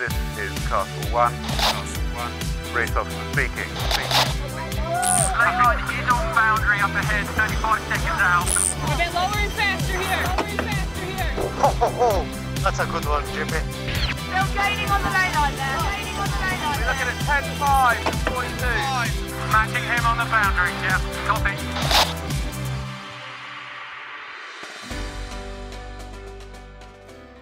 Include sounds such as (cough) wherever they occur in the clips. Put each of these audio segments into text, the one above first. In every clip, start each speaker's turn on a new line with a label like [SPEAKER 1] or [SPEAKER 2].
[SPEAKER 1] This is Castle One. Castle One. Race officer speaking.
[SPEAKER 2] Lane line is on boundary up ahead, 35 seconds out.
[SPEAKER 3] A bit lower and faster here. Lower and faster here.
[SPEAKER 4] Ho, ho, ho. That's a good one, Jimmy.
[SPEAKER 5] Still gaining on the lane line there. Gaining on the lane line.
[SPEAKER 2] We're looking at 10 5 42. Matching him on the boundary, yeah. Copy.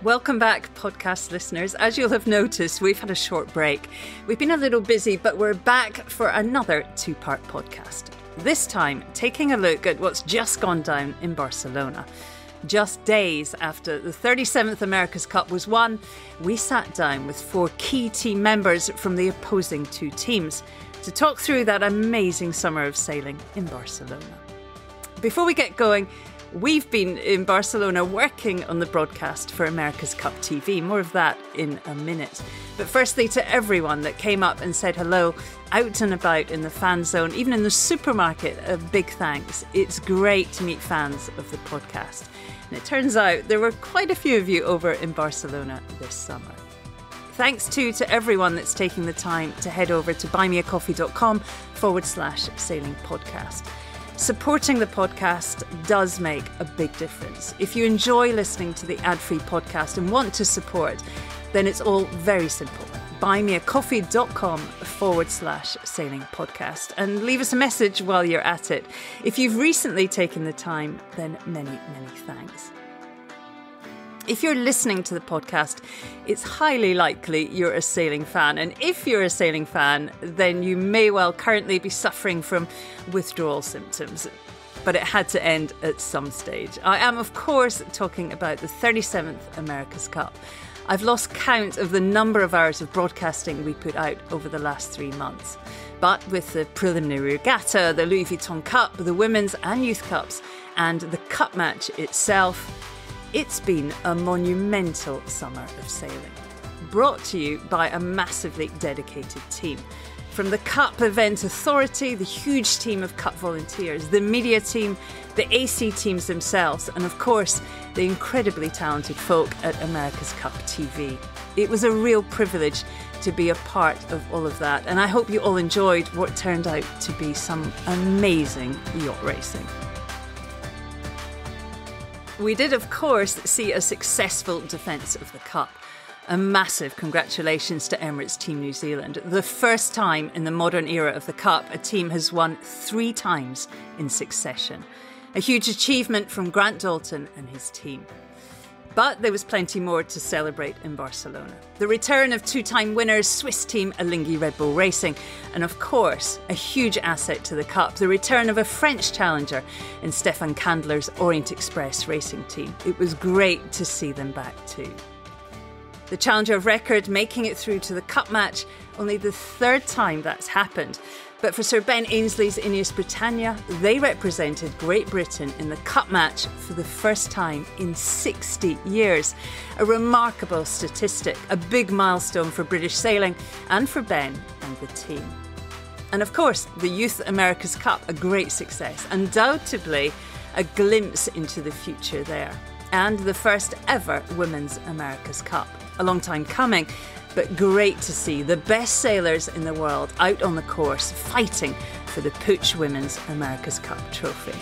[SPEAKER 6] Welcome back, podcast listeners. As you'll have noticed, we've had a short break. We've been a little busy, but we're back for another two part podcast. This time, taking a look at what's just gone down in Barcelona. Just days after the 37th America's Cup was won, we sat down with four key team members from the opposing two teams to talk through that amazing summer of sailing in Barcelona. Before we get going, We've been in Barcelona working on the broadcast for America's Cup TV. More of that in a minute. But firstly, to everyone that came up and said hello out and about in the fan zone, even in the supermarket, a big thanks. It's great to meet fans of the podcast. And it turns out there were quite a few of you over in Barcelona this summer. Thanks too to everyone that's taking the time to head over to buymeacoffee.com forward slash sailing podcast. Supporting the podcast does make a big difference. If you enjoy listening to the ad free podcast and want to support, then it's all very simple. Buymeacoffee.com forward slash sailing podcast and leave us a message while you're at it. If you've recently taken the time, then many, many thanks. If you're listening to the podcast, it's highly likely you're a sailing fan. And if you're a sailing fan, then you may well currently be suffering from withdrawal symptoms. But it had to end at some stage. I am, of course, talking about the 37th America's Cup. I've lost count of the number of hours of broadcasting we put out over the last three months. But with the preliminary regatta, the Louis Vuitton Cup, the Women's and Youth Cups, and the Cup match itself, it's been a monumental summer of sailing, brought to you by a massively dedicated team. From the Cup Event Authority, the huge team of Cup volunteers, the media team, the AC teams themselves, and of course, the incredibly talented folk at America's Cup TV. It was a real privilege to be a part of all of that, and I hope you all enjoyed what turned out to be some amazing yacht racing. We did, of course, see a successful defence of the Cup. A massive congratulations to Emirates Team New Zealand. The first time in the modern era of the Cup, a team has won three times in succession. A huge achievement from Grant Dalton and his team. But there was plenty more to celebrate in Barcelona. The return of two time winners, Swiss team Alinghi Red Bull Racing, and of course, a huge asset to the Cup, the return of a French challenger in Stephan Kandler's Orient Express racing team. It was great to see them back too. The challenger of record making it through to the Cup match, only the third time that's happened. But for Sir Ben Ainslie's Ineos Britannia, they represented Great Britain in the Cup match for the first time in 60 years. A remarkable statistic, a big milestone for British sailing and for Ben and the team. And of course, the Youth America's Cup, a great success, undoubtedly a glimpse into the future there. And the first ever Women's America's Cup. A long time coming, but great to see the best sailors in the world out on the course fighting for the Puig Women's America's Cup trophy.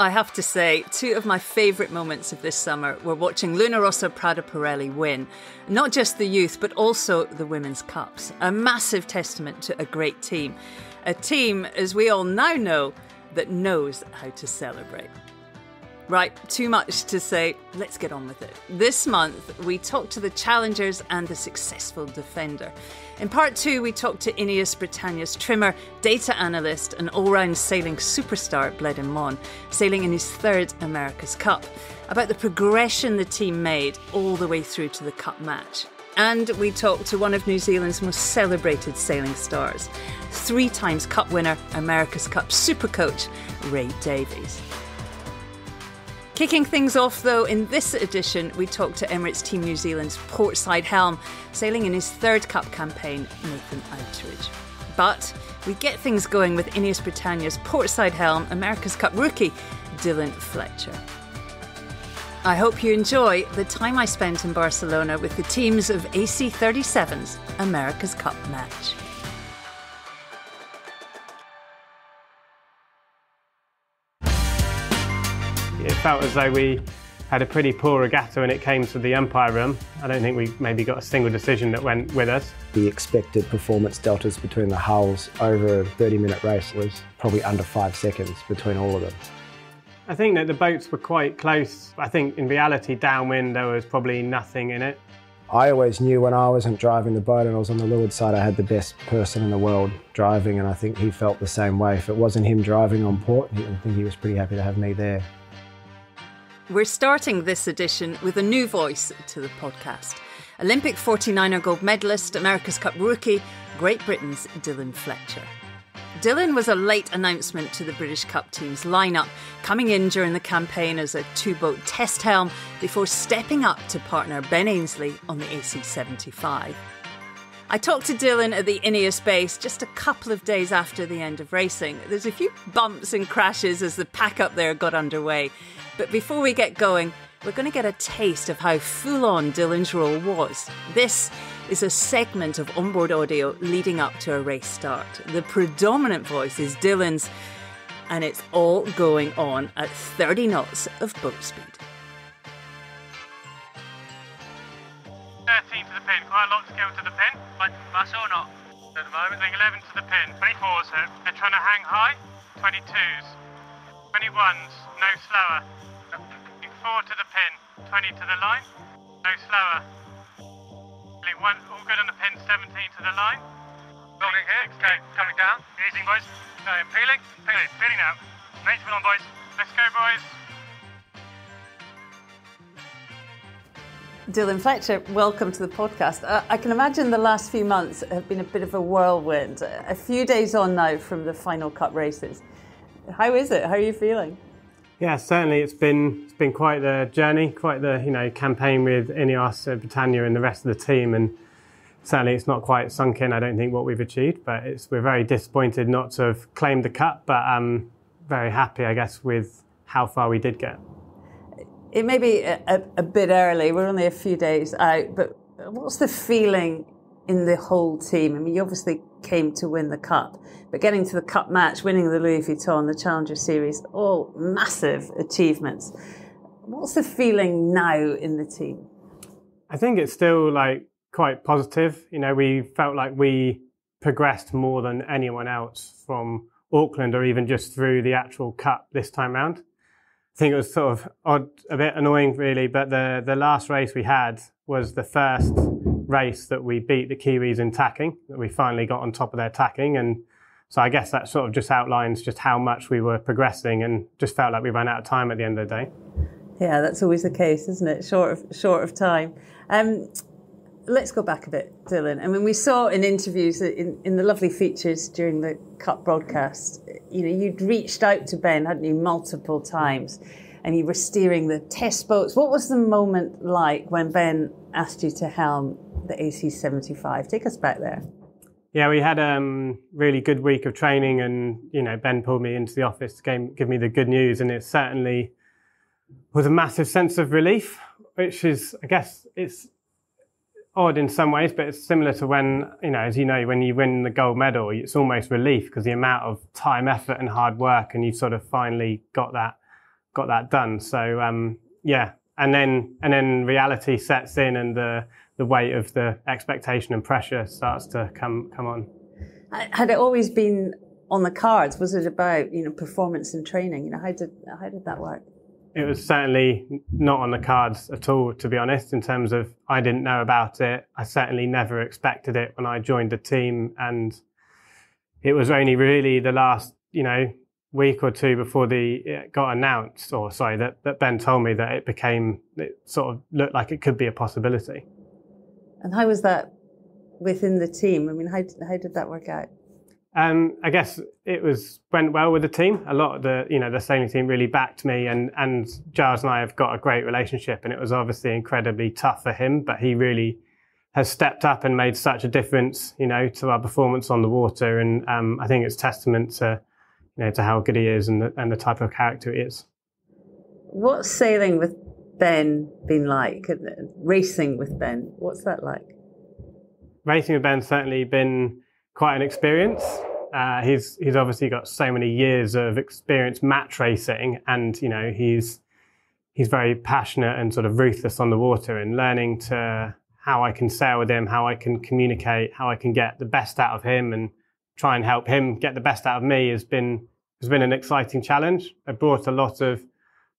[SPEAKER 6] I have to say, two of my favourite moments of this summer were watching Luna Rossa Prada Pirelli win, not just the youth, but also the Women's Cups. A massive testament to a great team. A team, as we all now know, that knows how to celebrate. Right, too much to say. Let's get on with it. This month, we talked to the challengers and the successful defender. In part two, we talked to Ineos Britannia's trimmer, data analyst, and all round sailing superstar, Bleddyn Mon, sailing in his third America's Cup, about the progression the team made all the way through to the Cup match. And we talked to one of New Zealand's most celebrated sailing stars, three times Cup winner, America's Cup super coach, Ray Davies. Kicking things off, though, in this edition, we talk to Emirates Team New Zealand's portside helm, sailing in his third Cup campaign, Nathan Outteridge. But we get things going with Ineos Britannia's portside helm, America's Cup rookie, Dylan Fletcher. I hope you enjoy the time I spent in Barcelona with the teams of AC37's America's Cup match.
[SPEAKER 7] Felt as though we had a pretty poor regatta when it came to the umpire room. I don't think we maybe got a single decision that went with us.
[SPEAKER 8] The expected performance deltas between the hulls over a 30 minute race was probably under five seconds between all of them.
[SPEAKER 7] I think that the boats were quite close. I think in reality, downwind, there was probably nothing in it.
[SPEAKER 8] I always knew when I wasn't driving the boat and I was on the leeward side, I had the best person in the world driving, and I think he felt the same way. If it wasn't him driving on port, I think he was pretty happy to have me there.
[SPEAKER 6] We're starting this edition with a new voice to the podcast. Olympic 49er gold medalist, America's Cup rookie, Great Britain's Dylan Fletcher. Dylan was a late announcement to the British Cup team's lineup, coming in during the campaign as a two boat test helm before stepping up to partner Ben Ainslie on the AC75. I talked to Dylan at the Ineos base just a couple of days after the end of racing. There's a few bumps and crashes as the pack up there got underway. But before we get going, we're going to get a taste of how full on Dylan's role was. This is a segment of onboard audio leading up to a race start. The predominant voice is Dylan's, and it's all going on at 30 knots of boat speed.
[SPEAKER 2] 13 to the pin, quite a lot to go to the pin. But that's or not? At the moment, think 11 to the pin. 24s here. They're trying to hang high. 22s. 21s, no slower. 4 to the pin. 20 to the line. No slower. One, all good on the pin, 17 to the line. Building here, okay, coming down. Easy, boys. Okay, peeling, peeling, peeling now. One on, boys. Let's go, boys.
[SPEAKER 6] Dylan Fletcher, welcome to the podcast. Uh, I can imagine the last few months have been a bit of a whirlwind. A few days on now from the final cup races. How is it? How are you feeling?
[SPEAKER 7] Yeah, certainly it's been it's been quite the journey, quite the you know campaign with Ineos, uh, Britannia, and the rest of the team, and certainly it's not quite sunk in. I don't think what we've achieved, but it's we're very disappointed not to have claimed the cup, but I'm very happy, I guess, with how far we did get.
[SPEAKER 6] It may be a, a, bit early. We're only a few days out, but what's the feeling in the whole team? I mean, you obviously came to win the cup, but getting to the cup match, winning the Louis Vuitton, the Challenger Series, all massive achievements. What's the feeling now in the team?
[SPEAKER 7] I think it's still like quite positive. You know, we felt like we progressed more than anyone else from Auckland or even just through the actual cup this time round. I think it was sort of odd, a bit annoying really, but the, the last race we had was the first race that we beat the Kiwis in tacking, that we finally got on top of their tacking. And so I guess that sort of just outlines just how much we were progressing and just felt like we ran out of time at the end of the day.
[SPEAKER 6] Yeah, that's always the case, isn't it? Short of, short of time. Um, let's go back a bit, Dylan. I mean, we saw in interviews in, in the lovely features during the Cup broadcast, you know, you'd reached out to Ben, hadn't you, multiple times, and you were steering the test boats. What was the moment like when Ben asked you to helm the AC75? Take us back there.
[SPEAKER 7] Yeah, we had a um, really good week of training, and you know, Ben pulled me into the office to give me the good news, and it certainly was a massive sense of relief, which is, I guess, it's odd in some ways, but it's similar to when, you know, as you know, when you win the gold medal, it's almost relief because the amount of time, effort, and hard work, and you've sort of finally got that, got that done. So, um, yeah, and then and then reality sets in, and the the weight of the expectation and pressure starts to come come on.
[SPEAKER 6] Had it always been on the cards? Was it about you know performance and training? You know how did how did that work?
[SPEAKER 7] It was certainly not on the cards at all, to be honest. In terms of I didn't know about it. I certainly never expected it when I joined the team, and it was only really the last you know week or two before the it got announced, or sorry, that, that Ben told me that it became it sort of looked like it could be a possibility.
[SPEAKER 6] And how was that within the team? I mean, how, how did that work out?
[SPEAKER 7] Um, I guess it was went well with the team. A lot of the you know the sailing team really backed me, and and Giles and I have got a great relationship, and it was obviously incredibly tough for him, but he really has stepped up and made such a difference, you know, to our performance on the water, and um, I think it's testament to you know to how good he is and the, and the type of character he is.
[SPEAKER 6] What's sailing with Ben been like? Racing with Ben, what's that like?
[SPEAKER 7] Racing with Ben certainly been quite an experience. Uh, he's he's obviously got so many years of experience match racing, and you know he's he's very passionate and sort of ruthless on the water, and learning to how I can sail with him, how I can communicate, how I can get the best out of him, and try and help him get the best out of me has been has been an exciting challenge. It brought a lot of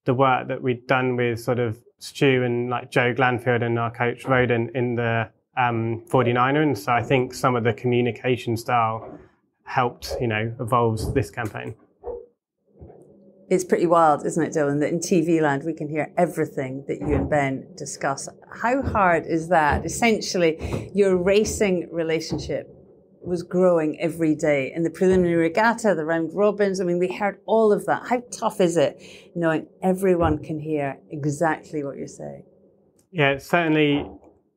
[SPEAKER 7] the work that we'd done with sort of Stu and like Joe Glanfield and our coach Roden in the um, 49er. And so I think some of the communication style helped, you know, evolves this campaign.
[SPEAKER 6] It's pretty wild, isn't it, Dylan, that in TV land we can hear everything that you and Ben discuss. How hard is that? Essentially, your racing relationship was growing every day in the preliminary regatta, the round robins. I mean, we heard all of that. How tough is it knowing everyone can hear exactly what you're saying?
[SPEAKER 7] Yeah, it's certainly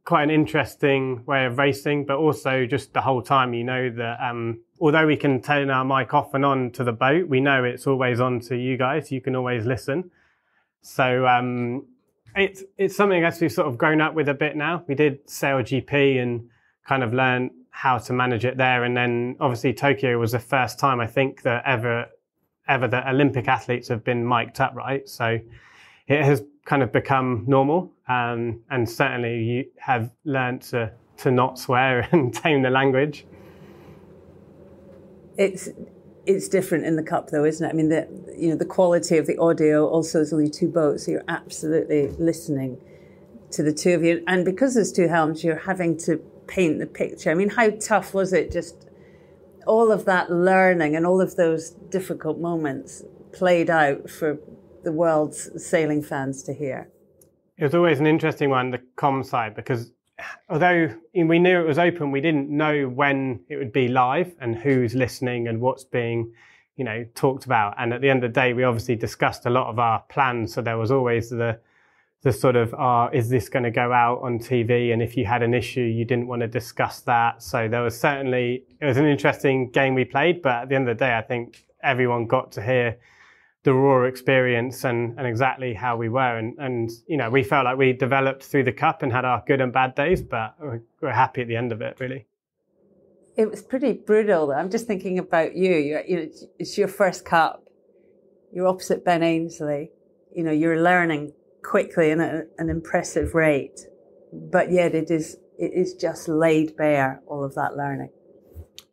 [SPEAKER 7] quite an interesting way of racing, but also just the whole time you know that um, although we can turn our mic off and on to the boat, we know it's always on to you guys. You can always listen. So um, it's it's something guess we've sort of grown up with a bit now. We did SailGP and kind of learn how to manage it there. And then obviously Tokyo was the first time I think that ever ever that Olympic athletes have been mic'd up, right? So it has kind of become normal. Um, and certainly you have learned to, to not swear (laughs) and tame the language.
[SPEAKER 6] It's it's different in the cup though, isn't it? I mean the you know the quality of the audio also is only two boats, so you're absolutely listening to the two of you. And because there's two helms, you're having to paint the picture. I mean, how tough was it just all of that learning and all of those difficult moments played out for the world's sailing fans to hear?
[SPEAKER 7] It was always an interesting one, the com side, because although we knew it was open, we didn't know when it would be live and who's listening and what's being, you know, talked about. And at the end of the day, we obviously discussed a lot of our plans. So there was always the the sort of, uh, is this going to go out on TV? And if you had an issue, you didn't want to discuss that. So there was certainly, it was an interesting game we played. But at the end of the day, I think everyone got to hear the raw experience and, and exactly how we were. And, and, you know, we felt like we developed through the cup and had our good and bad days, but we're, we're happy at the end of it, really.
[SPEAKER 6] It was pretty brutal. I'm just thinking about you. You're, you know, it's your first cup. You're opposite Ben Ainslie. You know, you're learning quickly and at an impressive rate, but yet it is it is just laid bare all of that learning.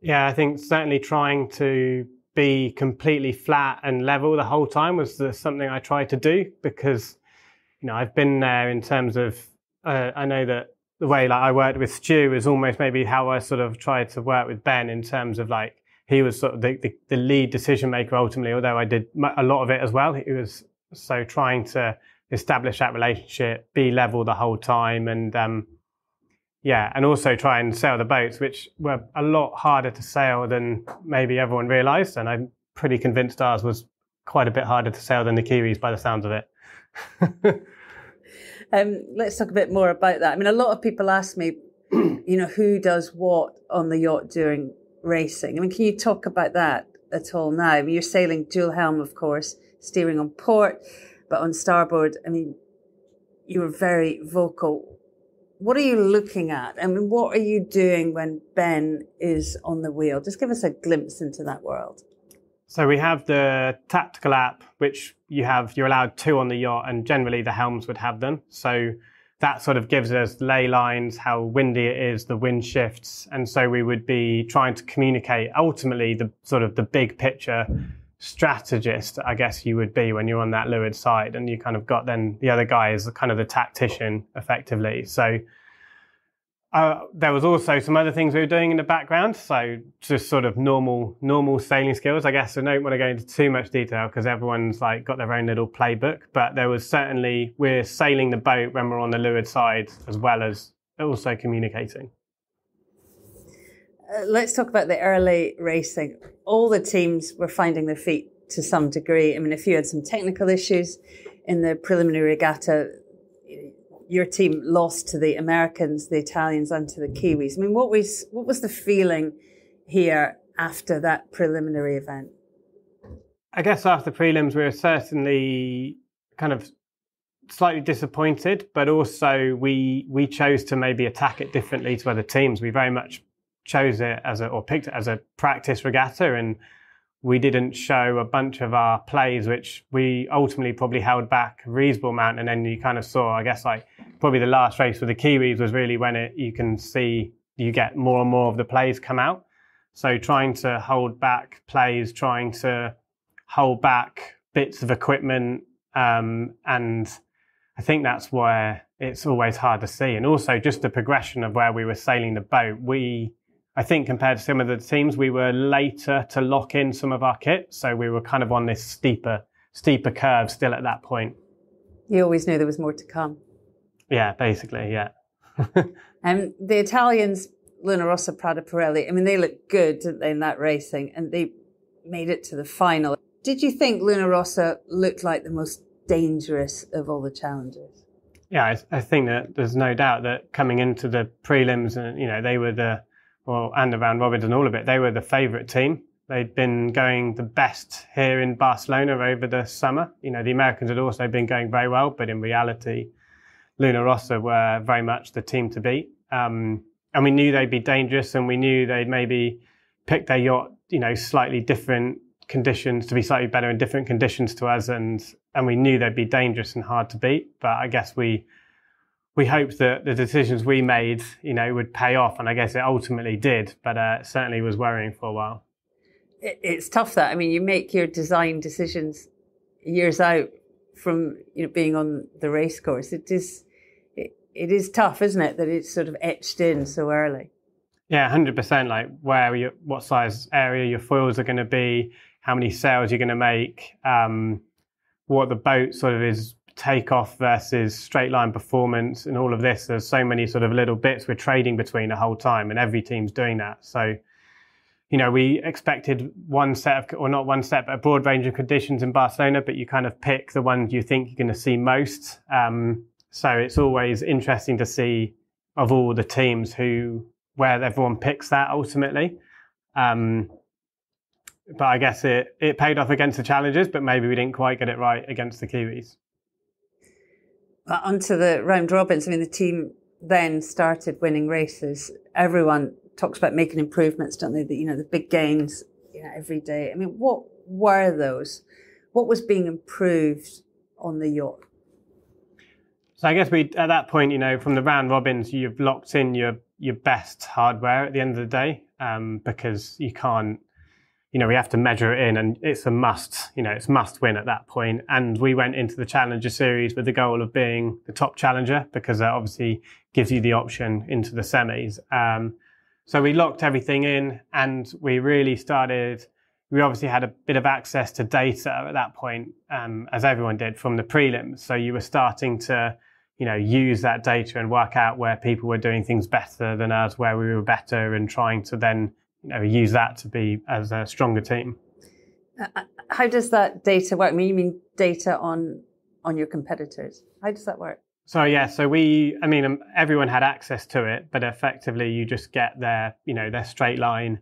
[SPEAKER 7] Yeah, I think certainly trying to be completely flat and level the whole time was something I tried to do because you know I've been there in terms of uh, I know that the way like I worked with Stu is almost maybe how I sort of tried to work with Ben in terms of like he was sort of the, the, the lead decision maker ultimately, although I did a lot of it as well. He was so trying to establish that relationship, be level the whole time, and um, yeah, and also try and sail the boats, which were a lot harder to sail than maybe everyone realised. And I'm pretty convinced ours was quite a bit harder to sail than the Kiwis by the sounds of it. (laughs)
[SPEAKER 6] um, let's talk a bit more about that. I mean, a lot of people ask me, (clears throat) you know, who does what on the yacht during racing? I mean, can you talk about that at all now? I mean, you're sailing dual helm, of course, steering on port. But on starboard, I mean, you were very vocal. What are you looking at? I mean, what are you doing when Ben is on the wheel? Just give us a glimpse into that world.
[SPEAKER 7] So we have the tactical app, which you have, you're allowed two on the yacht, and generally the helms would have them. So that sort of gives us laylines, how windy it is, the wind shifts. And so we would be trying to communicate ultimately the sort of the big picture strategist, I guess you would be when you're on that leeward side, and you kind of got then the other guy is kind of the tactician effectively. So uh, there was also some other things we were doing in the background. So just sort of normal normal sailing skills. I guess I don't want to go into too much detail because everyone's like got their own little playbook. But there was certainly we're sailing the boat when we're on the leeward side as well as also communicating.
[SPEAKER 6] Uh, let's talk about the early racing. All the teams were finding their feet to some degree. I mean, if you had some technical issues in the preliminary regatta, your team lost to the Americans, the Italians, and to the Kiwis. I mean, what was what was the feeling here after that preliminary event?
[SPEAKER 7] I guess after prelims, we were certainly kind of slightly disappointed, but also we we chose to maybe attack it differently to other teams. We very much chose it as a or picked it as a practice regatta, and we didn't show a bunch of our plays, which we ultimately probably held back a reasonable amount. And then you kind of saw, I guess, like probably the last race with the Kiwis was really when it you can see you get more and more of the plays come out. So trying to hold back plays, trying to hold back bits of equipment, um, and I think that's where it's always hard to see. And also just the progression of where we were sailing the boat. We, I think, compared to some of the teams, we were later to lock in some of our kit, so we were kind of on this steeper, steeper curve still at that point.
[SPEAKER 6] You always knew there was more to come.
[SPEAKER 7] Yeah, basically, yeah. (laughs)
[SPEAKER 6] And um, the Italians, Luna Rossa, Prada Pirelli, I mean, they looked good they, in that racing and they made it to the final. Did you think Luna Rossa looked like the most dangerous of all the challengers?
[SPEAKER 7] Yeah, I, I, think that there's no doubt that coming into the prelims, and you know, they were the well, and the round robins and all of it, they were the favourite team. They'd been going the best here in Barcelona over the summer. You know, the Americans had also been going very well, but in reality, Luna Rossa were very much the team to beat. Um, and we knew they'd be dangerous, and we knew they'd maybe pick their yacht, you know, slightly different conditions to be slightly better in different conditions to us, and and we knew they'd be dangerous and hard to beat. But I guess we we hoped that the decisions we made, you know, would pay off, and I guess it ultimately did. But uh, certainly was worrying for a while.
[SPEAKER 6] It's tough that I mean, you make your design decisions years out from you know being on the race course. It is it is tough, isn't it, that it's sort of etched in so early?
[SPEAKER 7] Yeah, hundred percent. Like where you, what size area your foils are going to be, how many sails you're going to make, um, what the boat sort of is takeoff versus straight line performance, and all of this. There's so many sort of little bits we're trading between the whole time, and every team's doing that. So, you know, we expected one set of, or not one set, but a broad range of conditions in Barcelona, but you kind of pick the ones you think you're going to see most. Um, so it's always interesting to see of all the teams who where everyone picks that ultimately. Um, but I guess it, it paid off against the challenges, but maybe we didn't quite get it right against the Kiwis.
[SPEAKER 6] But onto the round robins. I mean, the team then started winning races. Everyone talks about making improvements, don't they? The, you know, the big gains you know, every day. I mean, what were those? What was being improved on the yacht?
[SPEAKER 7] So I guess we at that point, you know, from the round robins, you've locked in your your best hardware at the end of the day um, because you can't, you know, we have to measure it in, and it's a must. You know, it's must win at that point. And we went into the challenger series with the goal of being the top challenger because that obviously gives you the option into the semis. Um, so we locked everything in, and we really started we obviously had a bit of access to data at that point, um, as everyone did from the prelims. So you were starting to, you know, use that data and work out where people were doing things better than us, where we were better, and trying to then, you know, use that to be as a stronger team.
[SPEAKER 6] Uh, uh, how does that data work? I mean, you mean data on on your competitors? How does that work?
[SPEAKER 7] So yeah, so we, I mean, um, everyone had access to it, but effectively you just get their, you know, their straight line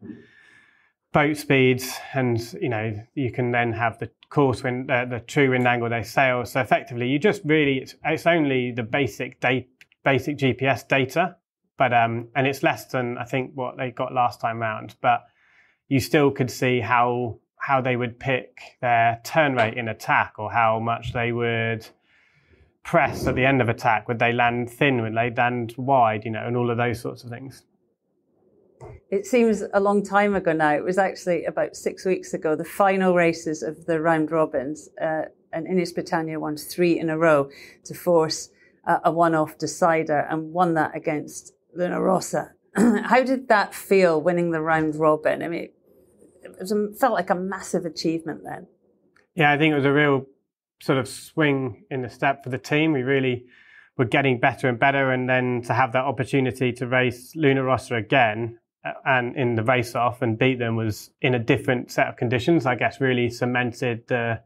[SPEAKER 7] boat speeds, and you know you can then have the course wind, uh, the true wind angle they sail. So effectively, you just really it's, it's only the basic data, basic GPS data, but um, and it's less than I think what they got last time round, but you still could see how how they would pick their turn rate in attack or how much they would press at the end of attack. Would they land thin? Would they land wide? You know, and all of those sorts of things.
[SPEAKER 6] It seems a long time ago now. It was actually about six weeks ago, the final races of the round robins. Uh, and Ineos Britannia won three in a row to force a one off decider and won that against Luna Rossa. (clears throat) How did that feel winning the round robin? I mean, it, was a, felt like a massive achievement then.
[SPEAKER 7] Yeah, I think it was a real sort of swing in the step for the team. We really were getting better and better. And then to have that opportunity to race Luna Rossa again uh, and in the race off and beat them was in a different set of conditions. I guess really cemented the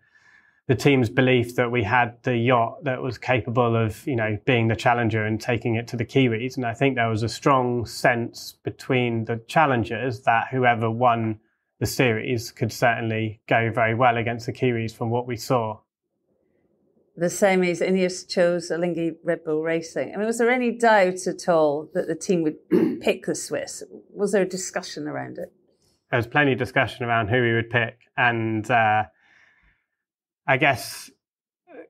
[SPEAKER 7] the team's belief that we had the yacht that was capable of you know being the challenger and taking it to the Kiwis. And I think there was a strong sense between the challengers that whoever won the series could certainly go very well against the Kiwis from what we saw.
[SPEAKER 6] the semis, Ineos chose Alinghi Red Bull Racing. I mean, was there any doubt at all that the team would (clears throat) pick the Swiss? Was there a discussion around it?
[SPEAKER 7] There was plenty of discussion around who we would pick, and uh, I guess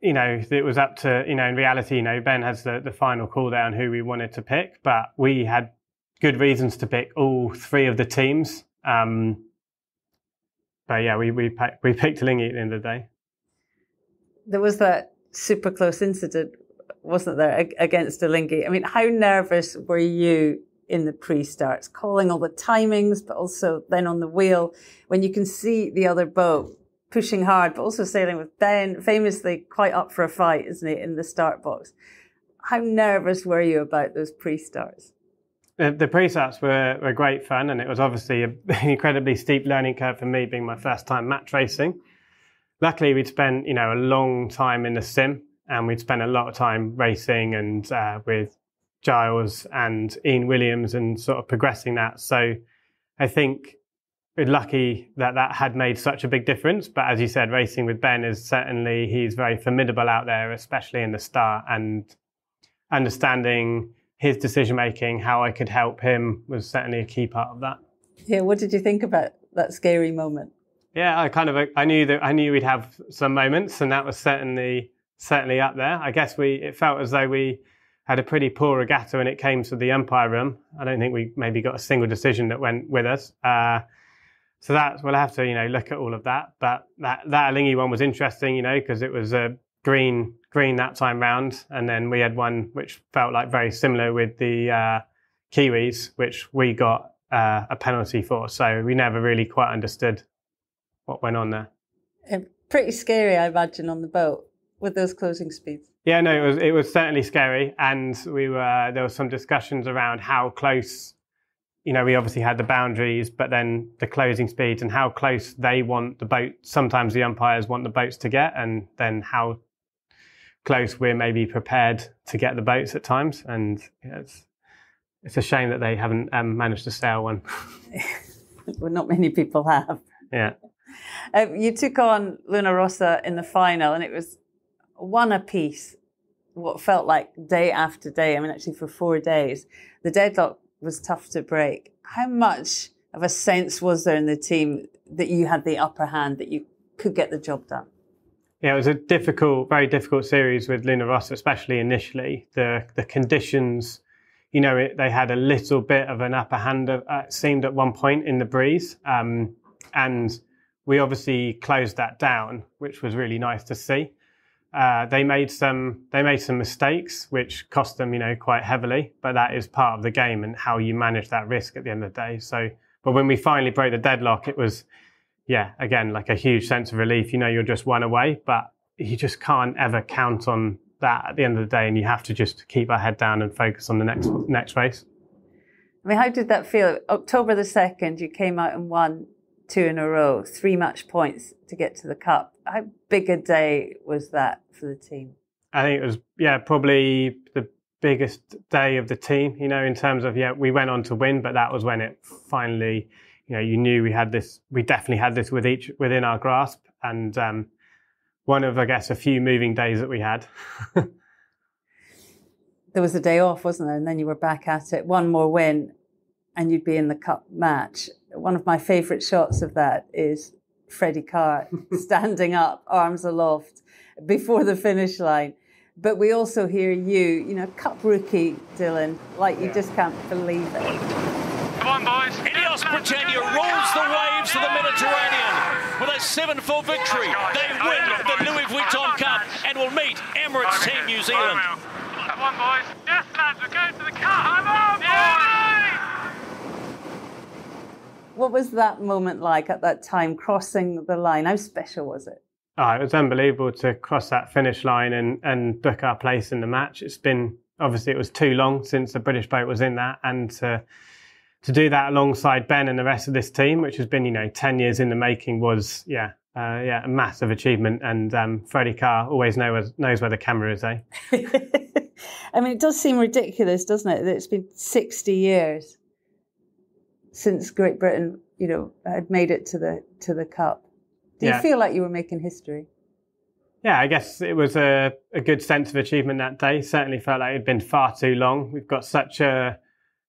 [SPEAKER 7] you know it was up to you know in reality, you know Ben has the, the final call down who we wanted to pick, but we had good reasons to pick all three of the teams. Um, but yeah, we we we picked Alinghi at the end of the day.
[SPEAKER 6] There was that super close incident, wasn't there, against Alinghi? I mean, how nervous were you in the pre-starts, calling all the timings, but also then on the wheel when you can see the other boat pushing hard, but also sailing with Ben, famously quite up for a fight, isn't he, in the start box? How nervous were you about those pre-starts?
[SPEAKER 7] The, the pre-starts were, were great fun, and it was obviously an (laughs) incredibly steep learning curve for me, being my first time match racing luckily we'd spent you know a long time in the sim and we'd spent a lot of time racing and uh, with Giles and Ian Williams and sort of progressing that. So I think lucky that that had made such a big difference. But as you said, racing with Ben is certainly he's very formidable out there, especially in the start and understanding his decision making, how I could help him was certainly a key part of that.
[SPEAKER 6] Yeah, what did you think about that scary moment?
[SPEAKER 7] Yeah, I kind of I knew that I knew we'd have some moments, and that was certainly certainly up there. I guess we it felt as though we had a pretty poor regatta when it came to the umpire room. I don't think we maybe got a single decision that went with us. Uh, so that we'll have to you know look at all of that. But that that Alinghi one was interesting, you know, because it was a green green that time round, and then we had one which felt like very similar with the uh, Kiwis, which we got uh, a penalty for. So we never really quite understood what went on there.
[SPEAKER 6] pretty scary, I imagine, on the boat with those closing speeds.
[SPEAKER 7] Yeah, no, it was it was certainly scary, and we were there were some discussions around how close. You know, we obviously had the boundaries, but then the closing speeds and how close they want the boat. Sometimes the umpires want the boats to get, and then how close we're maybe prepared to get the boats at times. And yeah, it's it's a shame that they haven't um, managed to sail one. (laughs)
[SPEAKER 6] well, not many people have.
[SPEAKER 7] Yeah.
[SPEAKER 6] Um, you took on Luna Rossa in the final, and it was one apiece. What felt like day after day. I mean, actually, for four days, the deadlock was tough to break. How much of a sense was there in the team that you had the upper hand, that you could get the job done?
[SPEAKER 7] Yeah, it was a difficult, very difficult series with Luna Rossa, especially initially. The the conditions, you know, it, they had a little bit of an upper hand. Uh, it seemed at one point in the breeze, um, and we obviously closed that down, which was really nice to see. Uh, they made some they made some mistakes, which cost them, you know, quite heavily. But that is part of the game and how you manage that risk at the end of the day. So, but when we finally broke the deadlock, it was, yeah, again like a huge sense of relief. You know, you're just one away, but you just can't ever count on that at the end of the day, and you have to just keep our head down and focus on the next next race.
[SPEAKER 6] I mean, how did that feel? October the second, you came out and won two in a row, three match points to get to the cup. How big a day was that for the team?
[SPEAKER 7] I think it was, yeah, probably the biggest day of the team, you know, in terms of, yeah, we went on to win, but that was when it finally, you know, you knew we had this, we definitely had this with each, within our grasp. And um, one of, I guess, a few moving days that we had. (laughs)
[SPEAKER 6] there was a day off, wasn't there? And then you were back at it. One more win, and you'd be in the cup match one of my favorite shots of that is Freddie Carr (laughs) standing up, arms aloft, before the finish line. But we also hear you, you know, cup rookie, Dylan, like you just can't believe it.
[SPEAKER 2] Come on, boys.
[SPEAKER 9] Ineos Britannia rolls the waves to the Mediterranean with a 7-4 victory. They win the Louis Vuitton Cup and will meet Emirates Team New Zealand.
[SPEAKER 2] Come on, boys. Yes, lads, we're going to the cup. Come on, boys.
[SPEAKER 6] What was that moment like at that time, crossing the line? How special was it?
[SPEAKER 7] Oh, it was unbelievable to cross that finish line and, and book our place in the match. It's been obviously it was too long since the British boat was in that, and to to do that alongside Ben and the rest of this team, which has been you know ten years in the making, was yeah uh, yeah a massive achievement. And um, Freddie Carr always knows knows where the camera is, eh? (laughs)
[SPEAKER 6] I mean, it does seem ridiculous, doesn't it? That it's been sixty years since Great Britain, you know, had made it to the to the cup. Do you feel like you were making history?
[SPEAKER 7] Yeah, I guess it was a, a good sense of achievement that day. Certainly felt like it had been far too long. We've got such a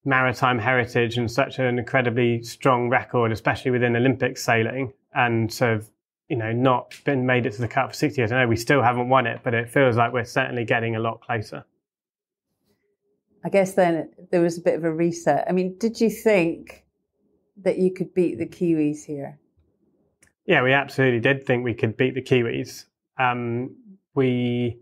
[SPEAKER 7] maritime heritage and such an incredibly strong record, especially within Olympic sailing, and have you know not been made it to the cup for 60 years. I know we still haven't won it, but it feels like we're certainly getting a lot closer.
[SPEAKER 6] I guess then there was a bit of a reset. I mean, did you think that you could beat the Kiwis here?
[SPEAKER 7] Yeah, we absolutely did think we could beat the Kiwis. Um, we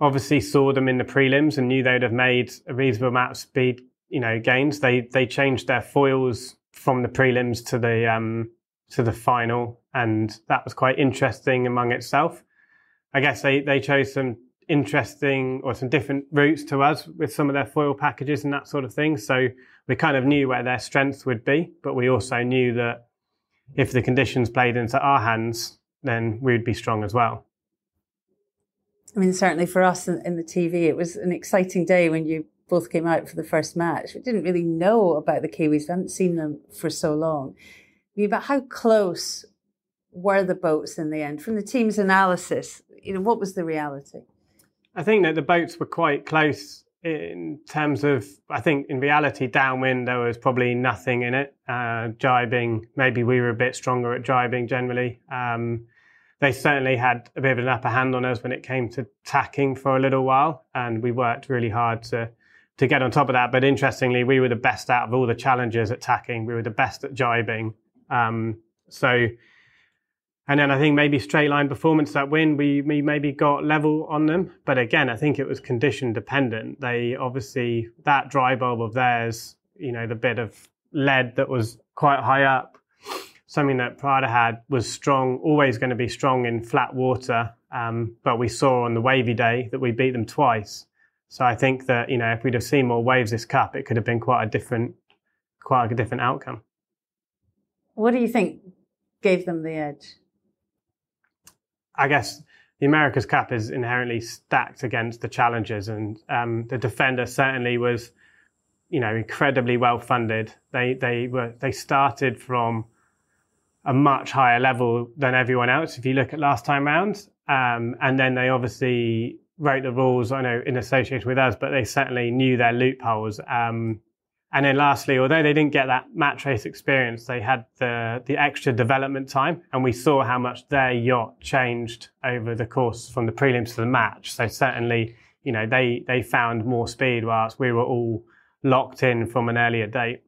[SPEAKER 7] obviously saw them in the prelims and knew they'd have made a reasonable amount of speed, you know, gains. They they changed their foils from the prelims to the um, to the final, and that was quite interesting among itself. I guess they they chose some interesting or some different routes to us with some of their foil packages and that sort of thing. So we kind of knew where their strengths would be, but we also knew that if the conditions played into our hands, then we'd be strong as well.
[SPEAKER 6] I mean, certainly for us in, in, the TV, it was an exciting day when you both came out for the first match. We didn't really know about the Kiwis. We hadn't seen them for so long. I mean, but how close were the boats in the end? From the team's analysis, you know, what was the reality?
[SPEAKER 7] I think that the boats were quite close in terms of, I think in reality, downwind, there was probably nothing in it. Uh, jibing, maybe we were a bit stronger at jibing generally. Um, they certainly had a bit of an upper hand on us when it came to tacking for a little while, and we worked really hard to to get on top of that. But interestingly, we were the best out of all the challengers at tacking. We were the best at jibing. Um, so and then I think maybe straight line performance that win, we, we maybe got level on them. But again, I think it was condition dependent. They obviously, that dry bulb of theirs, you know, the bit of lead that was quite high up, something that Prada had was strong, always going to be strong in flat water. Um, but we saw on the wavy day that we beat them twice. So I think that, you know, if we'd have seen more waves this cup, it could have been quite a different, quite a different outcome.
[SPEAKER 6] What do you think gave them the edge?
[SPEAKER 7] I guess the America's Cup is inherently stacked against the challengers, and um, the defender certainly was, you know, incredibly well funded. They they were they started from a much higher level than everyone else. If you look at last time round, um, and then they obviously wrote the rules. I know in association with us, but they certainly knew their loopholes. Um, and then lastly, although they didn't get that match race experience, they had the, the extra development time and we saw how much their yacht changed over the course from the prelims to the match. So certainly, you know, they, they found more speed whilst we were all locked in from an earlier date.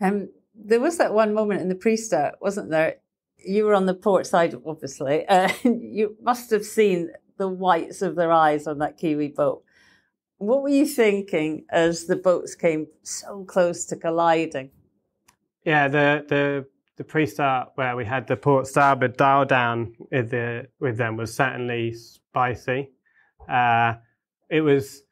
[SPEAKER 6] Um, there was that one moment in the pre-start, wasn't there? You were on the port side, obviously. Uh, (laughs) you must have seen the whites of their eyes on that Kiwi boat what were you thinking as the boats came so close to colliding?
[SPEAKER 7] Yeah, the the the pre-start where we had the port starboard dial down with the with them was certainly spicy. Uh, it was,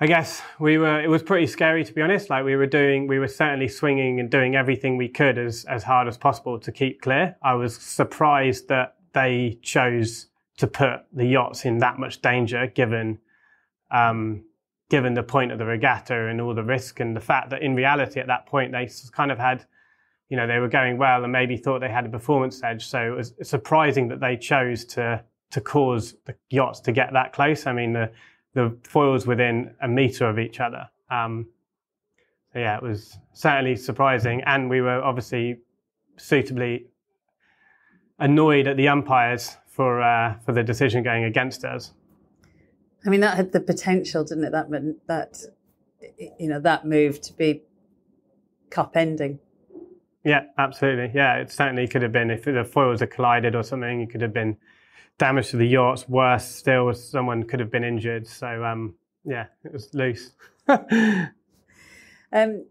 [SPEAKER 7] I guess, we were. It was pretty scary to be honest. Like we were doing, we were certainly swinging and doing everything we could as as hard as possible to keep clear. I was surprised that they chose to put the yachts in that much danger, given um, given the point of the regatta and all the risk and the fact that in reality at that point they kind of had, you know, they were going well and maybe thought they had a performance edge. So it was surprising that they chose to to cause the yachts to get that close. I mean, the the foils within a meter of each other. Um, so yeah, it was certainly surprising, and we were obviously suitably annoyed at the umpires for uh, for the decision going against us.
[SPEAKER 6] I mean, that had the potential, didn't it? That that you know that move to be cup ending.
[SPEAKER 7] Yeah, absolutely. Yeah, it certainly could have been if the foils had collided or something. It could have been damage to the yachts. Worse still, someone could have been injured. So um, yeah, it was loose. (laughs)
[SPEAKER 6] um,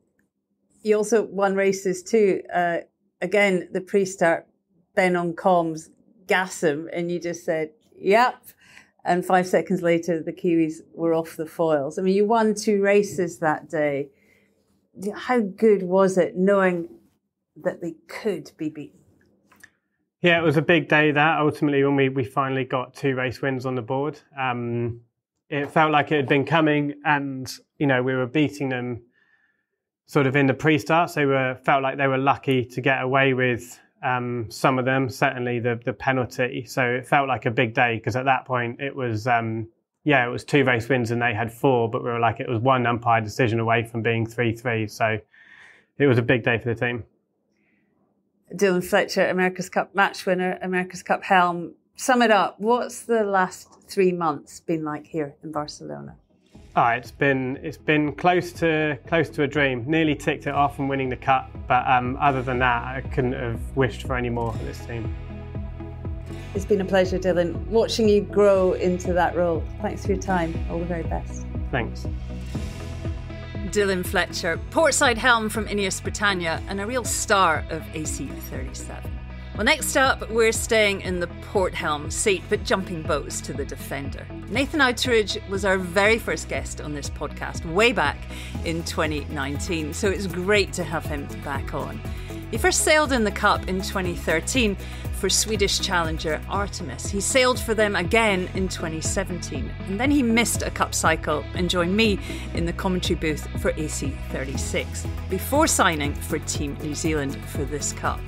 [SPEAKER 6] you also won races too. Uh, again, the pre-start Ben on comms, gas him, and you just said, "Yep." And five seconds later the Kiwis were off the foils. I mean, you won two races that day. How good was it knowing that they could be beaten?
[SPEAKER 7] Yeah, it was a big day that ultimately when we, we finally got two race wins on the board. Um, it felt like it had been coming and, you know, we were beating them sort of in the pre-start. So we were, felt like they were lucky to get away with Um, some of them, certainly the the penalty. So it felt like a big day because at that point it was um, yeah, it was two race wins and they had four, but we were like it was one umpire decision away from being three three. So it was a big day for the team.
[SPEAKER 6] Dylan Fletcher, America's Cup match winner, America's Cup helm. Sum it up. What's the last three months been like here in Barcelona?
[SPEAKER 7] Oh, it's been it's been close to close to a dream. Nearly ticked it off and winning the cup, but um, other than that, I couldn't have wished for any more for this team.
[SPEAKER 6] It's been a pleasure, Dylan, watching you grow into that role. Thanks for your time. All the very best.
[SPEAKER 7] Thanks.
[SPEAKER 6] Dylan Fletcher, portside helm from Ineos Britannia, and a real star of AC37. Well, next up, we're staying in the port helm seat, but jumping boats to the defender. Nathan Outteridge was our very first guest on this podcast way back in 2019, so it's great to have him back on. He first sailed in the Cup in 2013 for Swedish challenger Artemis. He sailed for them again in 2017, and then he missed a Cup cycle and joined me in the commentary booth for AC36 before signing for Team New Zealand for this Cup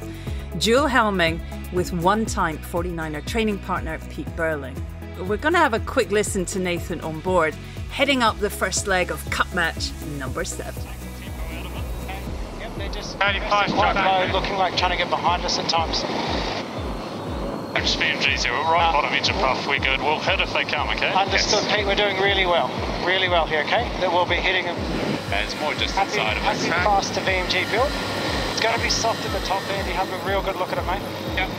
[SPEAKER 6] dual helming with one time 49er training partner Pete Burling. We're going to have a quick listen to Nathan on board, heading up the first leg of Cup match number seven.
[SPEAKER 10] They're just quite low, looking like trying to get behind us at times.
[SPEAKER 2] It's VMG's here. We're right ah. bottom edge of puff. We're good. We'll hit if they come, okay?
[SPEAKER 10] Understood, Pete. We're doing really well. Really well here, okay? That we'll be hitting them.
[SPEAKER 2] it's more just
[SPEAKER 10] Happy,
[SPEAKER 2] inside of us.
[SPEAKER 10] happy fast to VMG build. It's going to be soft at the top there. You have a real good look at it, mate.
[SPEAKER 2] Yep.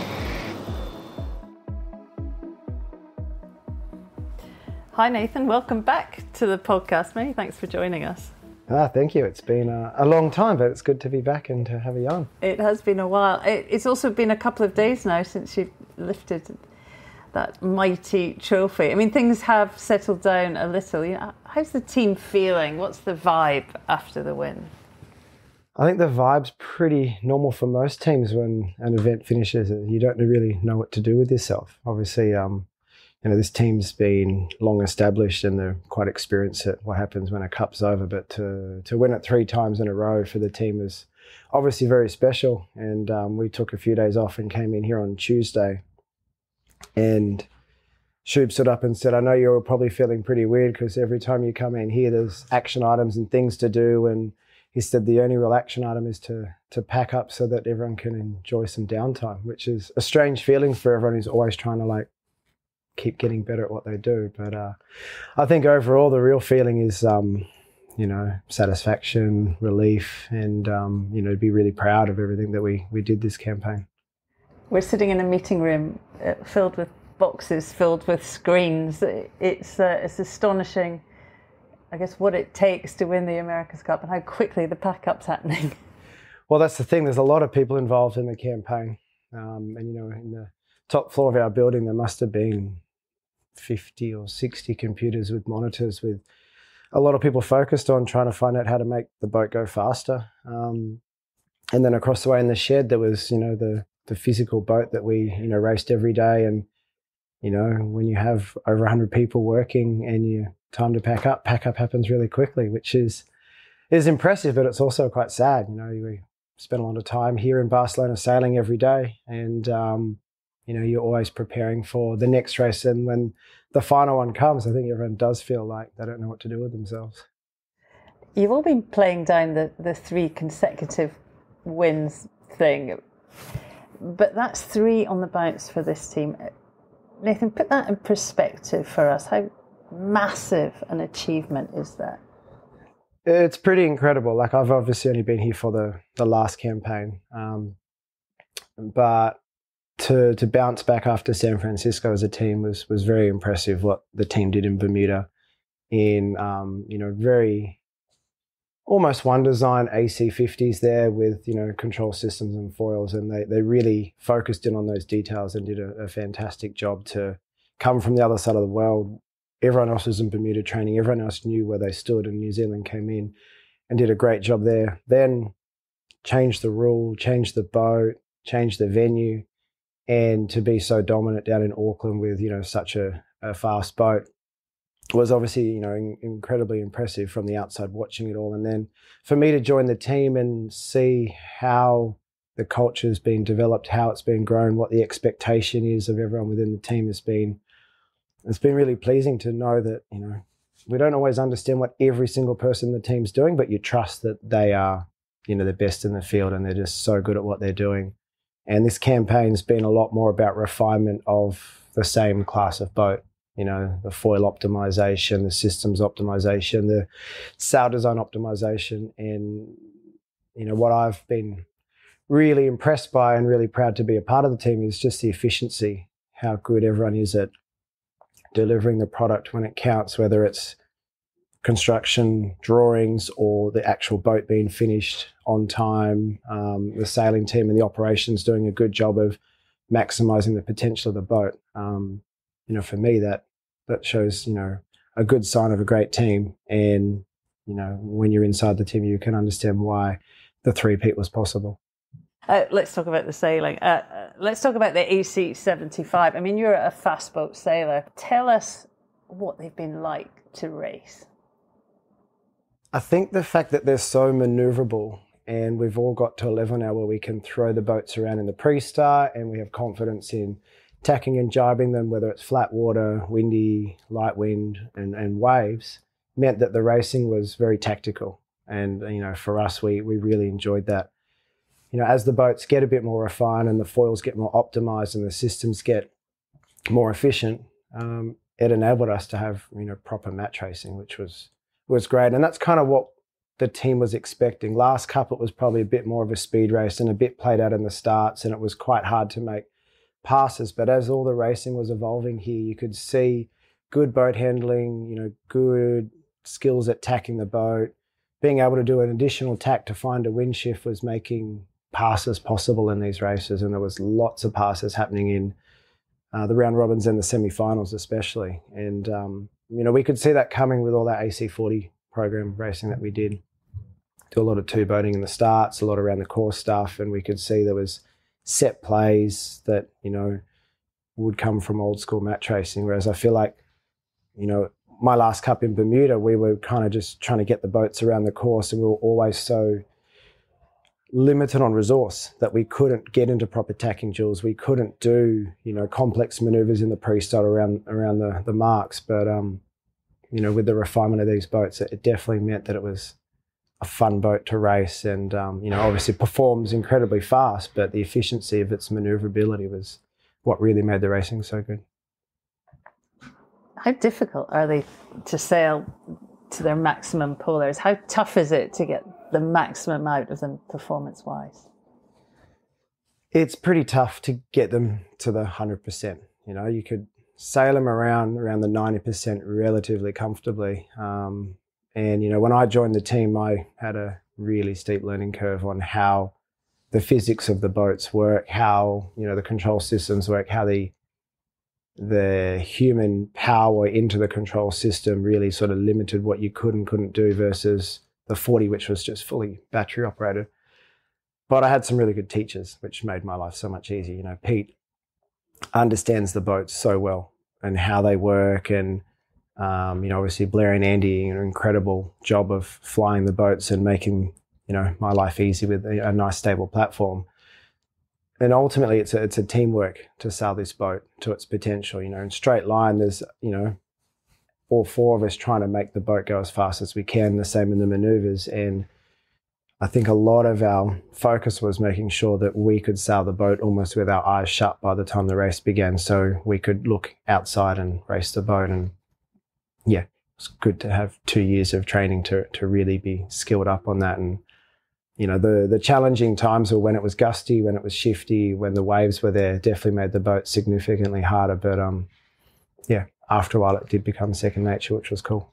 [SPEAKER 6] Hi, Nathan. Welcome back to the podcast. Many thanks for joining us.
[SPEAKER 8] Ah, thank you. It's been a, a long time, but it's good to be back and to have a yarn.
[SPEAKER 6] It has been a while. It, it's also been a couple of days now since you lifted that mighty trophy. I mean, things have settled down a little. You know, how's the team feeling? What's the vibe after the win?
[SPEAKER 8] I think the vibe's pretty normal for most teams when an event finishes. You don't really know what to do with yourself. Obviously, um, you know this team's been long established and they're quite experienced at what happens when a cup's over. But to to win it three times in a row for the team is obviously very special. And um, we took a few days off and came in here on Tuesday, and. Shub stood up and said, I know you're probably feeling pretty weird because every time you come in here, there's action items and things to do, and he said the only real action item is to to pack up so that everyone can enjoy some downtime, which is a strange feeling for everyone who's always trying to like keep getting better at what they do. But uh, I think overall the real feeling is um, you know satisfaction, relief, and um, you know to be really proud of everything that we we did this campaign.
[SPEAKER 6] We're sitting in a meeting room uh, filled with boxes, filled with screens. It's uh, it's astonishing I guess what it takes to win the America's Cup and how quickly the pack up's happening. (laughs)
[SPEAKER 8] Well, that's the thing. There's a lot of people involved in the campaign, um, and you know, in the top floor of our building, there must have been 50 or 60 computers with monitors with a lot of people focused on trying to find out how to make the boat go faster. Um, and then across the way in the shed, there was, you know, the the physical boat that we, you know, raced every day. And, you know, when you have over 100 people working and you time to pack up, pack up happens really quickly, which is is impressive, but it's also quite sad. You know, we spend a lot of time here in Barcelona sailing every day, and um, you know, you're always preparing for the next race. And when the final one comes, I think everyone does feel like they don't know what to do with themselves.
[SPEAKER 6] You've all been playing down the, the three consecutive wins thing, but that's three on the bounce for this team. Nathan, put that in perspective for us. How massive an achievement is that?
[SPEAKER 8] It's pretty incredible. Like I've obviously only been here for the the last campaign, um, but to to bounce back after San Francisco as a team was was very impressive. What the team did in Bermuda, in um, you know very almost one design AC50s there with you know control systems and foils, and they they really focused in on those details and did a, a fantastic job to come from the other side of the world everyone else was in Bermuda training. Everyone else knew where they stood, and New Zealand came in and did a great job there. Then changed the rule, changed the boat, changed the venue, and to be so dominant down in Auckland with you know such a, a fast boat was obviously you know in, incredibly impressive from the outside watching it all. And then for me to join the team and see how the culture's been developed, how it's been grown, what the expectation is of everyone within the team has been. It's been really pleasing to know that you know we don't always understand what every single person in the team's doing, but you trust that they are you know the best in the field and they're just so good at what they're doing. And this campaign's been a lot more about refinement of the same class of boat you know, the foil optimization, the systems optimization, the sail design optimization. And, you know, what I've been really impressed by and really proud to be a part of the team is just the efficiency, how good everyone is at delivering the product when it counts, whether it's construction drawings or the actual boat being finished on time. Um, the sailing team and the operations doing a good job of maximizing the potential of the boat. Um, you know, for me, that that shows you know a good sign of a great team. And you know, when you're inside the team, you can understand why the three-peat was possible.
[SPEAKER 6] Uh, let's talk about the sailing. Uh, uh let's talk about the AC75. I mean, you're a fast boat sailor. Tell us what they've been like to race.
[SPEAKER 8] I think the fact that they're so maneuverable and we've all got to a level now where we can throw the boats around in the pre-start and we have confidence in tacking and jibing them, whether it's flat water, windy, light wind, and, and waves, meant that the racing was very tactical. And you know, for us, we we really enjoyed that. You know, as the boats get a bit more refined and the foils get more optimized and the systems get more efficient, um, it enabled us to have you know proper match racing, which was was great. And that's kind of what the team was expecting. Last Cup, it was probably a bit more of a speed race and a bit played out in the starts, and it was quite hard to make passes. But as all the racing was evolving here, you could see good boat handling, you know, good skills at tacking the boat. Being able to do an additional tack to find a wind shift was making passes possible in these races, and there was lots of passes happening in uh, the round robins and the semi-finals, especially. And um, you know, we could see that coming with all that AC40 program racing that we did. Do a lot of two boating in the starts, a lot around the course stuff, and we could see there was set plays that you know would come from old school match racing. Whereas I feel like you know my last cup in Bermuda, we were kind of just trying to get the boats around the course, and we were always so limited on resource that we couldn't get into proper tacking jewels. We couldn't do you know complex maneuvers in the pre-start around around the the marks. But um, you know, with the refinement of these boats, it, it definitely meant that it was a fun boat to race and um, you know obviously performs incredibly fast but the efficiency of its maneuverability was what really made the racing so good
[SPEAKER 6] how difficult are they to sail to their maximum polars how tough is it to get the maximum out of them performance wise
[SPEAKER 8] it's pretty tough to get them to the 100% you know? You could sail them around around the 90% relatively comfortably um, and, you know, when I joined the team, I had a really steep learning curve on how the physics of the boats work, how, you know, the control systems work, how the the human power into the control system really sort of limited what you could and couldn't do versus the 40, which was just fully battery operated. But I had some really good teachers, which made my life so much easier. You know, Pete understands the boats so well and how they work and um, you know, obviously Blair and Andy an incredible job of flying the boats and making you know my life easy with a, a nice stable platform. And ultimately, it's a, it's a teamwork to sail this boat to its potential. You know, in straight line, there's you know all four of us trying to make the boat go as fast as we can. The same in the maneuvers, and I think a lot of our focus was making sure that we could sail the boat almost with our eyes shut by the time the race began, so we could look outside and race the boat and yeah, it's good to have two years of training to to really be skilled up on that. And you know, the the challenging times were when it was gusty, when it was shifty, when the waves were there. Definitely made the boat significantly harder. But um, yeah, after a while, it did become second nature, which was cool.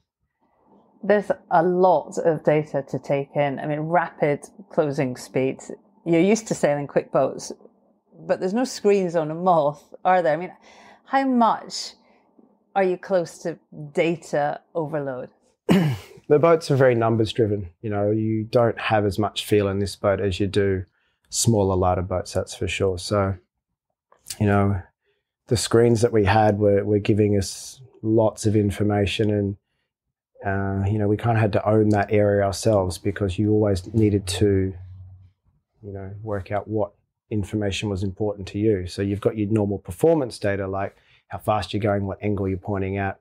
[SPEAKER 6] There's a lot of data to take in. I mean, rapid closing speeds. You're used to sailing quick boats, but there's no screens on a moth, are there? I mean, how much are you close to data overload? (clears throat)
[SPEAKER 8] the boats are very numbers driven. You know, you don't have as much feel in this boat as you do smaller, lighter boats, that's for sure. So, you know, the screens that we had were, were giving us lots of information and uh, you know, we kind of had to own that area ourselves because you always needed to you know, work out what information was important to you. So you've got your normal performance data, like how fast you're going, what angle you're pointing at.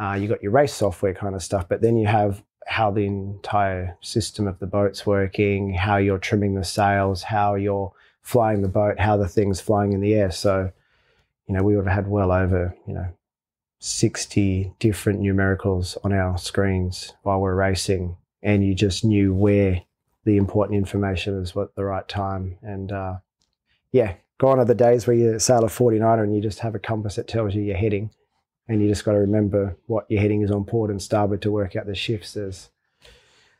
[SPEAKER 8] Uh, you got your race software kind of stuff, but then you have how the entire system of the boat's working, how you're trimming the sails, how you're flying the boat, how the thing's flying in the air. So, you know, we would have had well over, you know, 60 different numericals on our screens while we're racing, and you just knew where the important information is at the right time. And uh, yeah, gone are the days where you sail a 49er and you just have a compass that tells you you're heading, and you just got to remember what your heading is on port and starboard to work out the shifts. There's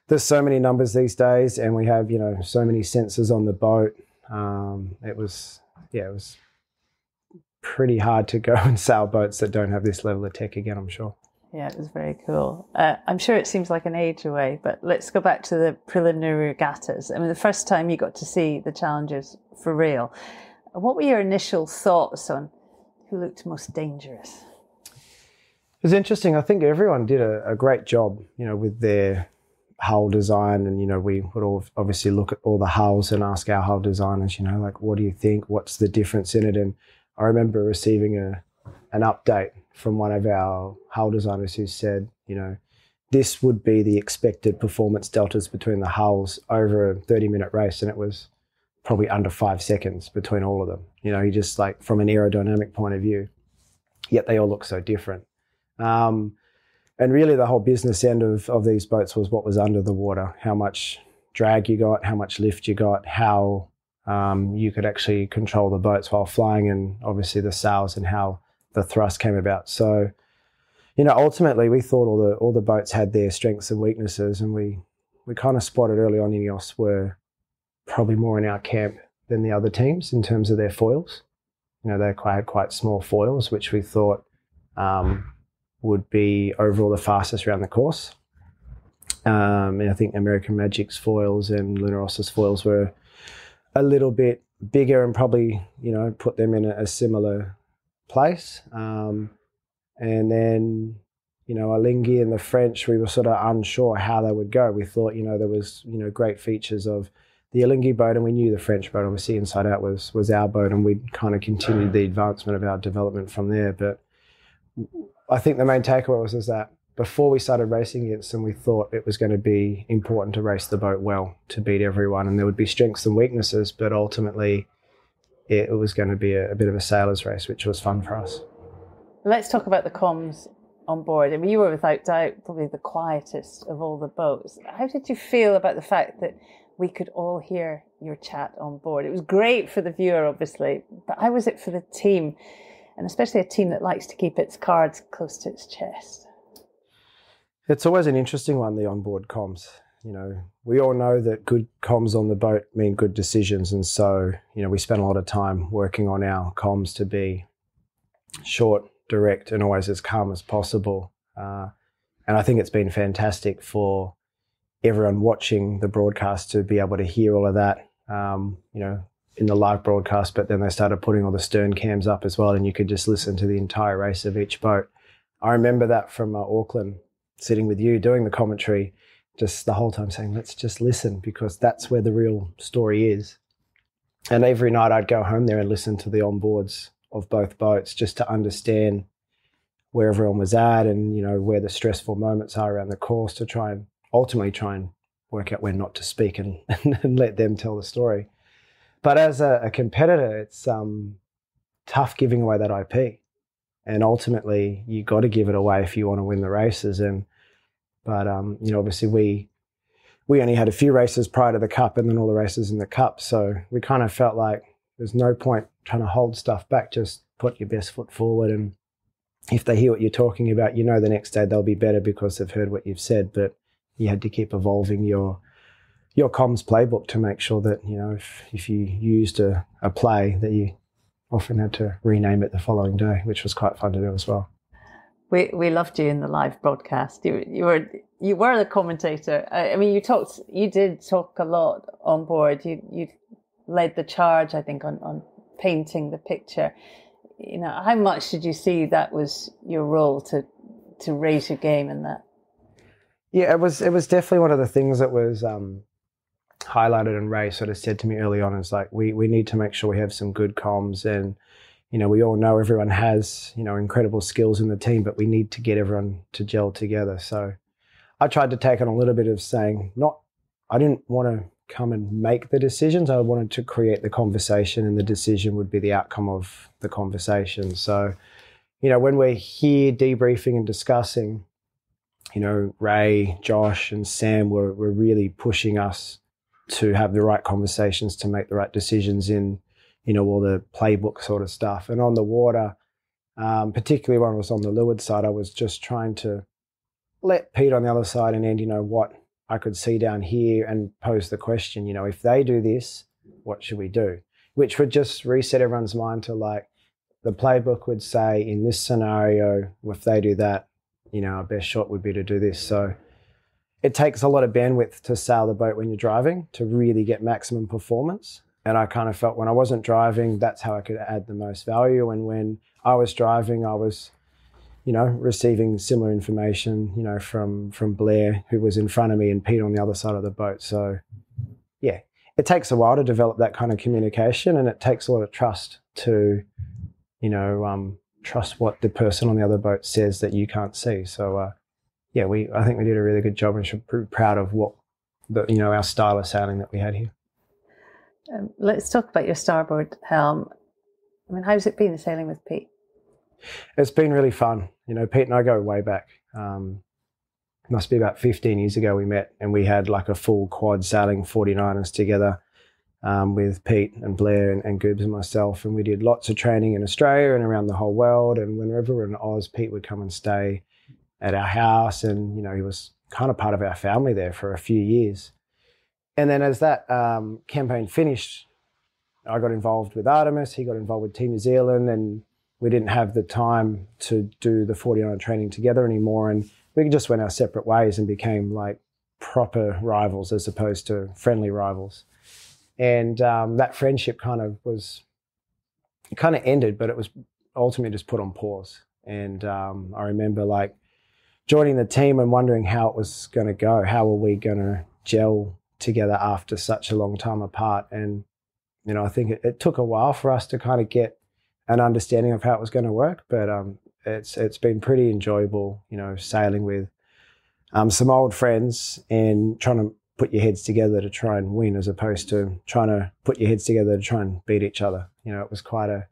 [SPEAKER 8] there's so many numbers these days, and we have you know so many sensors on the boat. Um, it was yeah, it was pretty hard to go (laughs) and sail boats that don't have this level of tech again. I'm sure.
[SPEAKER 6] Yeah, it was very cool. Uh, I'm sure it seems like an age away, but let's go back to the preliminary regattas. I mean, the first time you got to see the challenges for real, what were your initial thoughts on who looked most dangerous?
[SPEAKER 8] It was interesting. I think everyone did a, a great job, you know, with their hull design. And, you know, we would all obviously look at all the hulls and ask our hull designers, you know, like, what do you think? What's the difference in it? And I remember receiving a an update from one of our hull designers who said, you know, this would be the expected performance deltas between the hulls over a 30 minute race. And it was probably under five seconds between all of them. You know, you just like from an aerodynamic point of view, yet they all look so different. Um, and really, the whole business end of, of these boats was what was under the water, how much drag you got, how much lift you got, how um, you could actually control the boats while flying, and obviously the sails and how the thrust came about. So, you know, ultimately we thought all the all the boats had their strengths and weaknesses, and we we kind of spotted early on Ineos were probably more in our camp than the other teams in terms of their foils. You know, they had quite small foils, which we thought um, would be overall the fastest around the course. Um, and I think American Magic's foils and Luna Rossa's foils were a little bit bigger and probably, you know, put them in a, a similar place. Um, and then, you know, Alinghi and the French, we were sort of unsure how they would go. We thought, you know, there was, you know, great features of the Alinghi boat, and we knew the French boat, obviously, inside out was was our boat, and we kind of continued the advancement of our development from there. But I think the main takeaway was is that before we started racing against them, we thought it was going to be important to race the boat well to beat everyone, and there would be strengths and weaknesses, but ultimately it was going to be a, a bit of a sailor's race, which was fun for us.
[SPEAKER 6] Let's talk about the comms on board. I mean, you were without doubt probably the quietest of all the boats. How did you feel about the fact that we could all hear your chat on board? It was great for the viewer, obviously, but how was it for the team? And especially a team that likes to keep its cards close to its chest.
[SPEAKER 8] It's always an interesting one, the onboard comms you know, we all know that good comms on the boat mean good decisions. And so, you know, we spend a lot of time working on our comms to be short, direct, and always as calm as possible. Uh, and I think it's been fantastic for everyone watching the broadcast to be able to hear all of that, um, you know, in the live broadcast. But then they started putting all the stern cams up as well, and you could just listen to the entire race of each boat. I remember that from uh, Auckland, sitting with you doing the commentary just the whole time saying, let's just listen because that's where the real story is. And every night I'd go home there and listen to the onboards of both boats just to understand where everyone was at and, you know, where the stressful moments are around the course to try and ultimately try and work out when not to speak and, (laughs) and let them tell the story. But as a, a competitor, it's um, tough giving away that IP. And ultimately, you got to give it away if you want to win the races. And but um, you know, obviously we we only had a few races prior to the cup, and then all the races in the cup. So we kind of felt like there's no point trying to hold stuff back. Just put your best foot forward, and if they hear what you're talking about, you know the next day they'll be better because they've heard what you've said. But you had to keep evolving your your comms playbook to make sure that you know if if you used a, a play that you often had to rename it the following day, which was quite fun to do as well.
[SPEAKER 6] We we loved you in the live broadcast. You you were you were the commentator. I, I mean, you talked. You did talk a lot on board. You you led the charge. I think on on painting the picture. You know, how much did you see that was your role to to raise your game in that?
[SPEAKER 8] Yeah, it was. It was definitely one of the things that was um, highlighted and Ray sort of said to me early on is like we we need to make sure we have some good comms and you know we all know everyone has you know incredible skills in the team but we need to get everyone to gel together. So I tried to take on a little bit of saying not I didn't want to come and make the decisions. I wanted to create the conversation and the decision would be the outcome of the conversation. So you know when we're here debriefing and discussing you know Ray Josh and Sam were, were really pushing us to have the right conversations to make the right decisions in you know all the playbook sort of stuff. And on the water um, particularly when i was on the leeward side i was just trying to let pete on the other side and andy know what i could see down here and pose the question you know if they do this what should we do? Which would just reset everyone's mind to like the playbook would say in this scenario if they do that you know our best shot would be to do this. So it takes a lot of bandwidth to sail the boat when you're driving to really get maximum performance. And I kind of felt when I wasn't driving, that's how I could add the most value. And when I was driving, I was, you know, receiving similar information, you know, from from Blair, who was in front of me, and Pete on the other side of the boat. So, yeah, it takes a while to develop that kind of communication, and it takes a lot of trust to, you know, um, trust what the person on the other boat says that you can't see. So, uh, yeah, we I think we did a really good job and should be proud of what the you know our style of sailing that we had here.
[SPEAKER 6] Um, let's talk about your starboard helm. I mean, how's it been sailing with Pete?
[SPEAKER 8] It's been really fun. You know, Pete and I go way back. Um, must be about 15 years ago we met and we had like a full quad sailing 49ers together um, with Pete and Blair and, and Goobs and myself. And we did lots of training in Australia and around the whole world. And whenever we are in Oz, Pete would come and stay at our house, and you know he was kind of part of our family there for a few years. And then as that um, campaign finished, I got involved with Artemis. He got involved with Team New Zealand, and we didn't have the time to do the 49 training together anymore. And we just went our separate ways and became like proper rivals as opposed to friendly rivals. And um, that friendship kind of was, it kind of ended, but it was ultimately just put on pause. And um, I remember like joining the team and wondering how it was going to go. How are we going to gel together after such a long time apart? And, you know, I think it, it took a while for us to kind of get an understanding of how it was going to work, but um, it's it's been pretty enjoyable, you know, sailing with um, some old friends and trying to put your heads together to try and win, as opposed to trying to put your heads together to try and beat each other. You know, it was quite a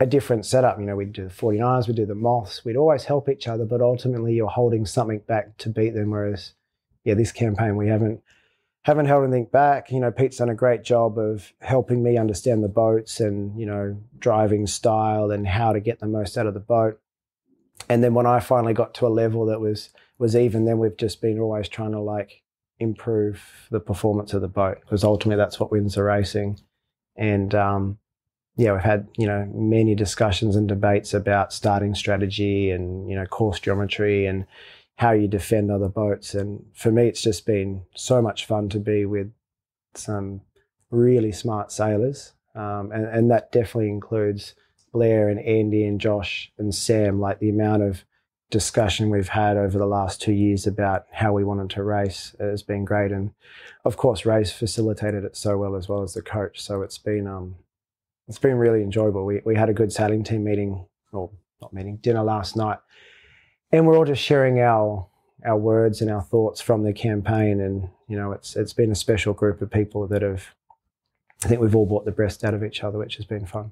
[SPEAKER 8] a different setup. You know, we'd do the 49ers, we'd do the Moths, we'd always help each other, but ultimately you're holding something back to beat them. Whereas, yeah, this campaign we haven't haven't held anything back. You know, Pete's done a great job of helping me understand the boats and, you know, driving style and how to get the most out of the boat. And then when I finally got to a level that was was even, then we've just been always trying to like improve the performance of the boat because ultimately that's what wins the racing. And um, yeah, we've had you know many discussions and debates about starting strategy and you know course geometry and how you defend other boats. And for me, it's just been so much fun to be with some really smart sailors, um, and and that definitely includes Blair and Andy and Josh and Sam. Like the amount of discussion we've had over the last two years about how we wanted to race has been great, and of course, Ray's facilitated it so well as well as the coach. So it's been um, it's been really enjoyable. We we had a good sailing team meeting, or not meeting, dinner last night, and we're all just sharing our our words and our thoughts from the campaign. And you know, it's it's been a special group of people that have. I think we've all brought the best out of each other, which has been fun.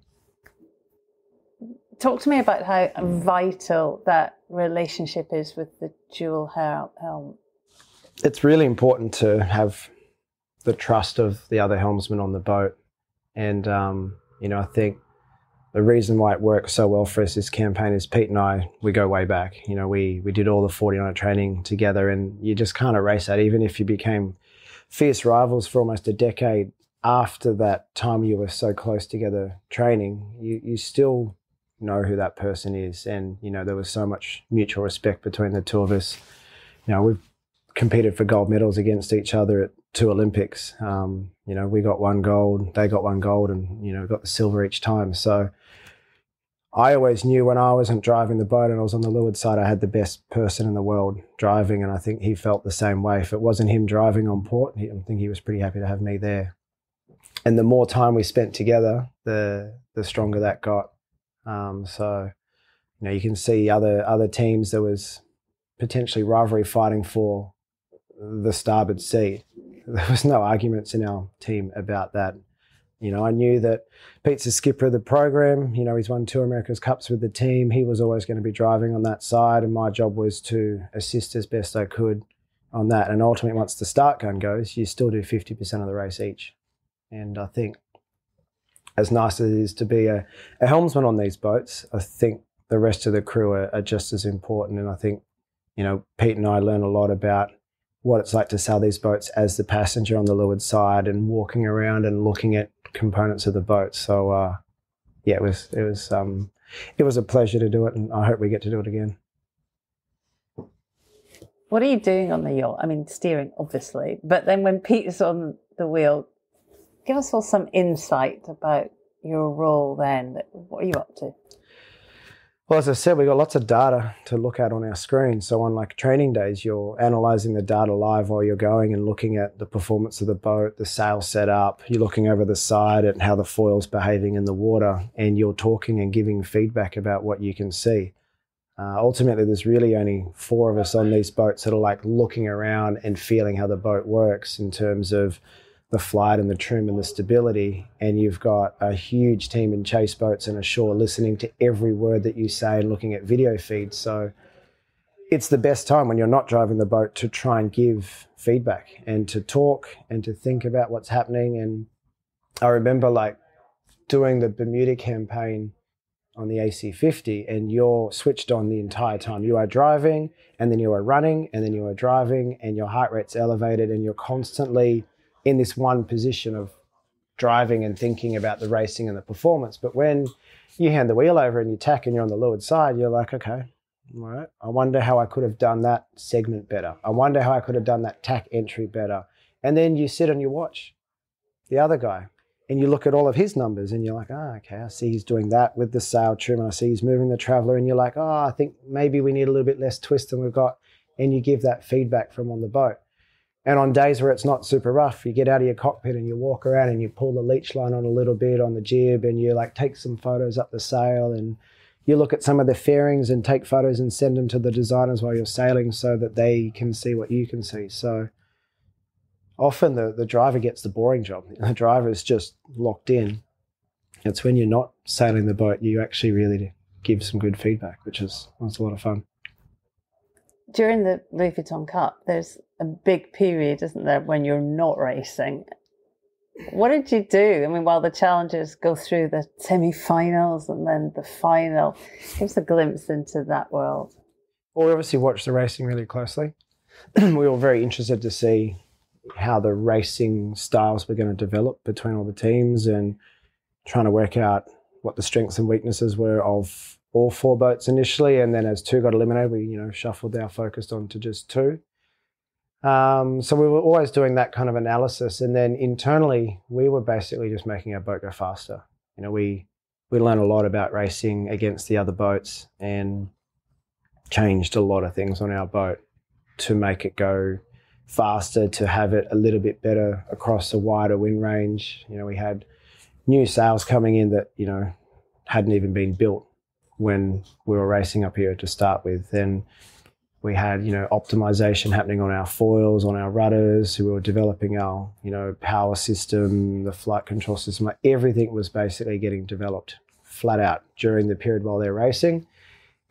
[SPEAKER 6] Talk to me about how vital that relationship is with the dual helm.
[SPEAKER 8] It's really important to have the trust of the other helmsman on the boat, and um, you know, I think the reason why it works so well for us this campaign is Pete and I, we go way back. You know, we we did all the 49 training together and you just can't erase that. Even if you became fierce rivals for almost a decade after that time you were so close together training, you, you still know who that person is. And, you know, there was so much mutual respect between the two of us. You know, we've competed for gold medals against each other at two Olympics. Um, you know, we got one gold, they got one gold, and you know, got the silver each time. So I always knew when I wasn't driving the boat and I was on the leeward side, I had the best person in the world driving, and I think he felt the same way. If it wasn't him driving on port, he, I think he was pretty happy to have me there. And the more time we spent together, the the stronger that got. Um, so, you know, you can see other other teams there was potentially rivalry fighting for the starboard seat. There was no arguments in our team about that. You know, I knew that Pete's the skipper of the program. You know, he's won two America's Cups with the team. He was always going to be driving on that side, and my job was to assist as best I could on that. And ultimately, once the start gun goes, you still do 50% of the race each. And I think, as nice as it is to be a, a helmsman on these boats, I think the rest of the crew are, are just as important. And I think, you know, Pete and I learn a lot about what it's like to sail these boats as the passenger on the leeward side and walking around and looking at components of the boat. So uh, yeah, it was it was um, it was a pleasure to do it, and I hope we get to do it again.
[SPEAKER 6] What are you doing on the yacht? I mean, steering, obviously, but then when Pete's on the wheel, give us all some insight about your role. Then, what are you up to?
[SPEAKER 8] Well, as I said, we've got lots of data to look at on our screen. So, on like training days, you're analyzing the data live while you're going and looking at the performance of the boat, the sail setup. You're looking over the side at how the foil's behaving in the water, and you're talking and giving feedback about what you can see. Uh, ultimately, there's really only four of us on these boats that are like looking around and feeling how the boat works in terms of the flight and the trim and the stability, and you've got a huge team in chase boats and ashore listening to every word that you say and looking at video feeds. So it's the best time when you're not driving the boat to try and give feedback and to talk and to think about what's happening. And I remember like doing the Bermuda campaign on the AC50 and you're switched on the entire time. You are driving and then you are running and then you are driving and your heart rate's elevated and you're constantly in this one position of driving and thinking about the racing and the performance. But when you hand the wheel over and you tack and you're on the leeward side, you're like, okay, all right. I wonder how I could have done that segment better. I wonder how I could have done that tack entry better. And then you sit and you watch the other guy and you look at all of his numbers and you're like, oh, okay, I see he's doing that with the sail trim and I see he's moving the traveler. And you're like, oh, I think maybe we need a little bit less twist than we've got. And you give that feedback from on the boat. And on days where it's not super rough, you get out of your cockpit and you walk around and you pull the leech line on a little bit on the jib and you like take some photos up the sail and you look at some of the fairings and take photos and send them to the designers while you're sailing so that they can see what you can see. So often the, the driver gets the boring job. (laughs) The driver is just locked in. It's when you're not sailing the boat, you actually really give some good feedback, which is was a lot of fun.
[SPEAKER 6] During the Louis Vuitton Cup, there's a big period, isn't there, when you're not racing? What did you do? I mean, while the challengers go through the semi-finals and then the final, give us a glimpse into that world.
[SPEAKER 8] Well, we obviously watched the racing really closely. (clears throat) we were very interested to see how the racing styles were going to develop between all the teams and trying to work out what the strengths and weaknesses were of all four boats initially. And then as two got eliminated, we you know shuffled our focus onto just two. Um, so we were always doing that kind of analysis, and then internally we were basically just making our boat go faster. You know, we we learned a lot about racing against the other boats and changed a lot of things on our boat to make it go faster, to have it a little bit better across a wider wind range. You know, we had new sails coming in that you know hadn't even been built when we were racing up here to start with, Then we had you know optimization happening on our foils on our rudders. We were developing our you know power system the flight control system like everything was basically getting developed flat out during the period while they're racing.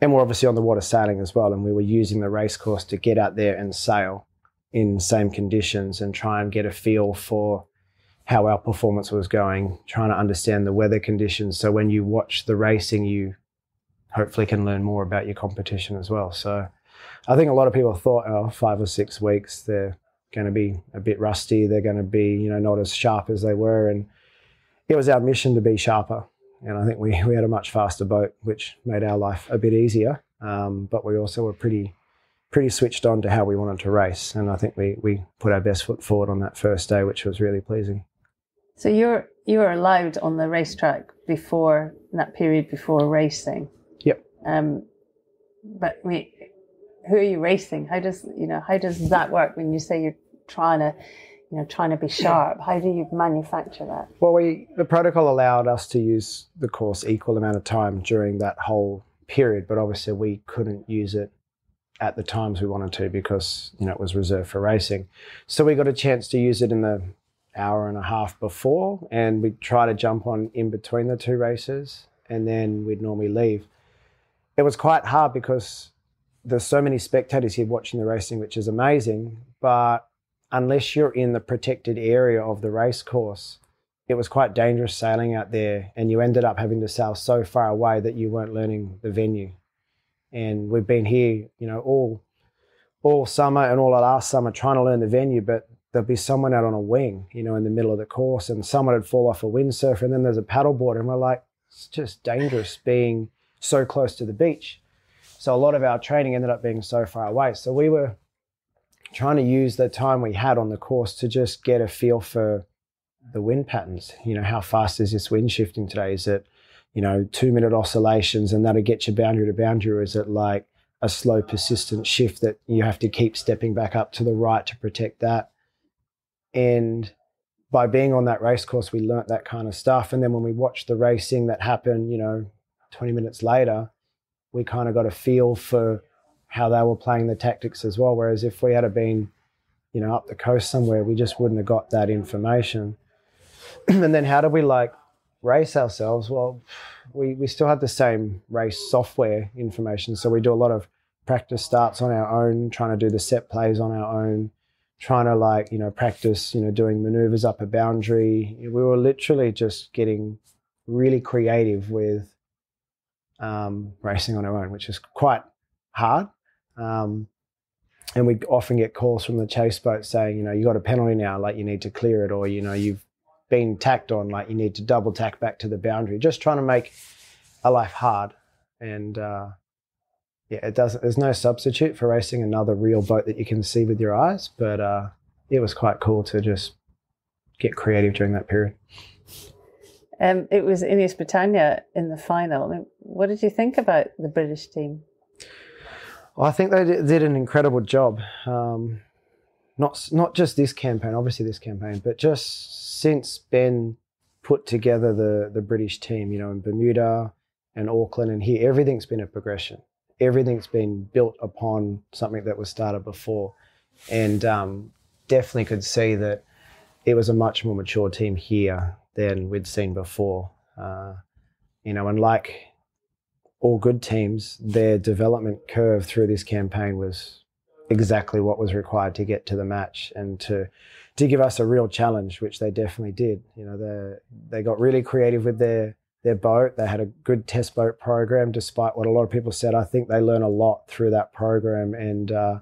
[SPEAKER 8] And we're obviously on the water sailing as well and we were using the race course to get out there and sail in same conditions and try and get a feel for how our performance was going trying to understand the weather conditions. So when you watch the racing you hopefully can learn more about your competition as well so I think a lot of people thought, oh, five or six weeks, they're going to be a bit rusty. They're going to be, you know, not as sharp as they were. And it was our mission to be sharper. And I think we, we had a much faster boat, which made our life a bit easier. Um, but we also were pretty pretty switched on to how we wanted to race. And I think we, we put our best foot forward on that first day, which was really pleasing.
[SPEAKER 6] So you're you're allowed on the racetrack before that period before racing. Um, but we, who are you racing? How does you know how does that work when you say you're trying to, you know, trying to be sharp? How do you manufacture that?
[SPEAKER 8] Well, we the protocol allowed us to use the course equal amount of time during that whole period, but obviously we couldn't use it at the times we wanted to because you know it was reserved for racing. So we got a chance to use it in the hour and a half before, and we'd try to jump on in between the two races, and then we'd normally leave. It was quite hard because there's so many spectators here watching the racing, which is amazing, but unless you're in the protected area of the race course, it was quite dangerous sailing out there, and you ended up having to sail so far away that you weren't learning the venue. And we've been here, you know, all all summer and all last summer trying to learn the venue, but there'd be someone out on a wing, you know, in the middle of the course, and someone would fall off a windsurfer, and then there's a paddleboard, and we're like, it's just dangerous being so close to the beach. So a lot of our training ended up being so far away. So we were trying to use the time we had on the course to just get a feel for the wind patterns. You know, how fast is this wind shifting today? Is it, you know, two minute oscillations and that'll get you boundary to boundary, or is it like a slow, persistent shift that you have to keep stepping back up to the right to protect that? And by being on that race course, we learnt that kind of stuff. And then when we watched the racing that happened, you know, 20 minutes later, we kind of got a feel for how they were playing the tactics as well. Whereas if we had been, you know, up the coast somewhere, we just wouldn't have got that information. (clears throat) and then how do we like race ourselves? Well, we, we still had the same race software information. So we do a lot of practice starts on our own, trying to do the set plays on our own, trying to like, you know, practice, you know, doing maneuvers up a boundary. We were literally just getting really creative with um, racing on our own, which is quite hard. Um, and we often get calls from the chase boat saying, you know, you got a penalty now, like you need to clear it, or you know, you've been tacked on, like you need to double tack back to the boundary. Just trying to make a life hard, and uh, yeah, it doesn't. There's no substitute for racing another real boat that you can see with your eyes, but uh, it was quite cool to just get creative during that period.
[SPEAKER 6] Um, it was Ineos Britannia in the final. What did you think about the British team?
[SPEAKER 8] Well, I think they did an incredible job. Um, not not just this campaign, obviously this campaign, but just since Ben put together the the British team, you know, in Bermuda and Auckland and here, everything's been a progression. Everything's been built upon something that was started before, and um, definitely could see that it was a much more mature team here than we'd seen before. Uh, you know, and like all good teams, their development curve through this campaign was exactly what was required to get to the match and to to give us a real challenge, which they definitely did. You know, they they got really creative with their their boat. They had a good test boat program, despite what a lot of people said. I think they learned a lot through that program, and uh,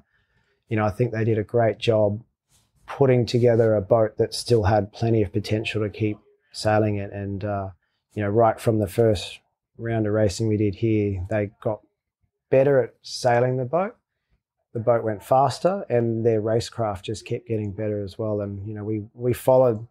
[SPEAKER 8] you know, I think they did a great job putting together a boat that still had plenty of potential to keep sailing it. And, uh, you know, right from the first round of racing we did here, they got better at sailing the boat. The boat went faster and their racecraft just kept getting better as well. And, you know, we, we followed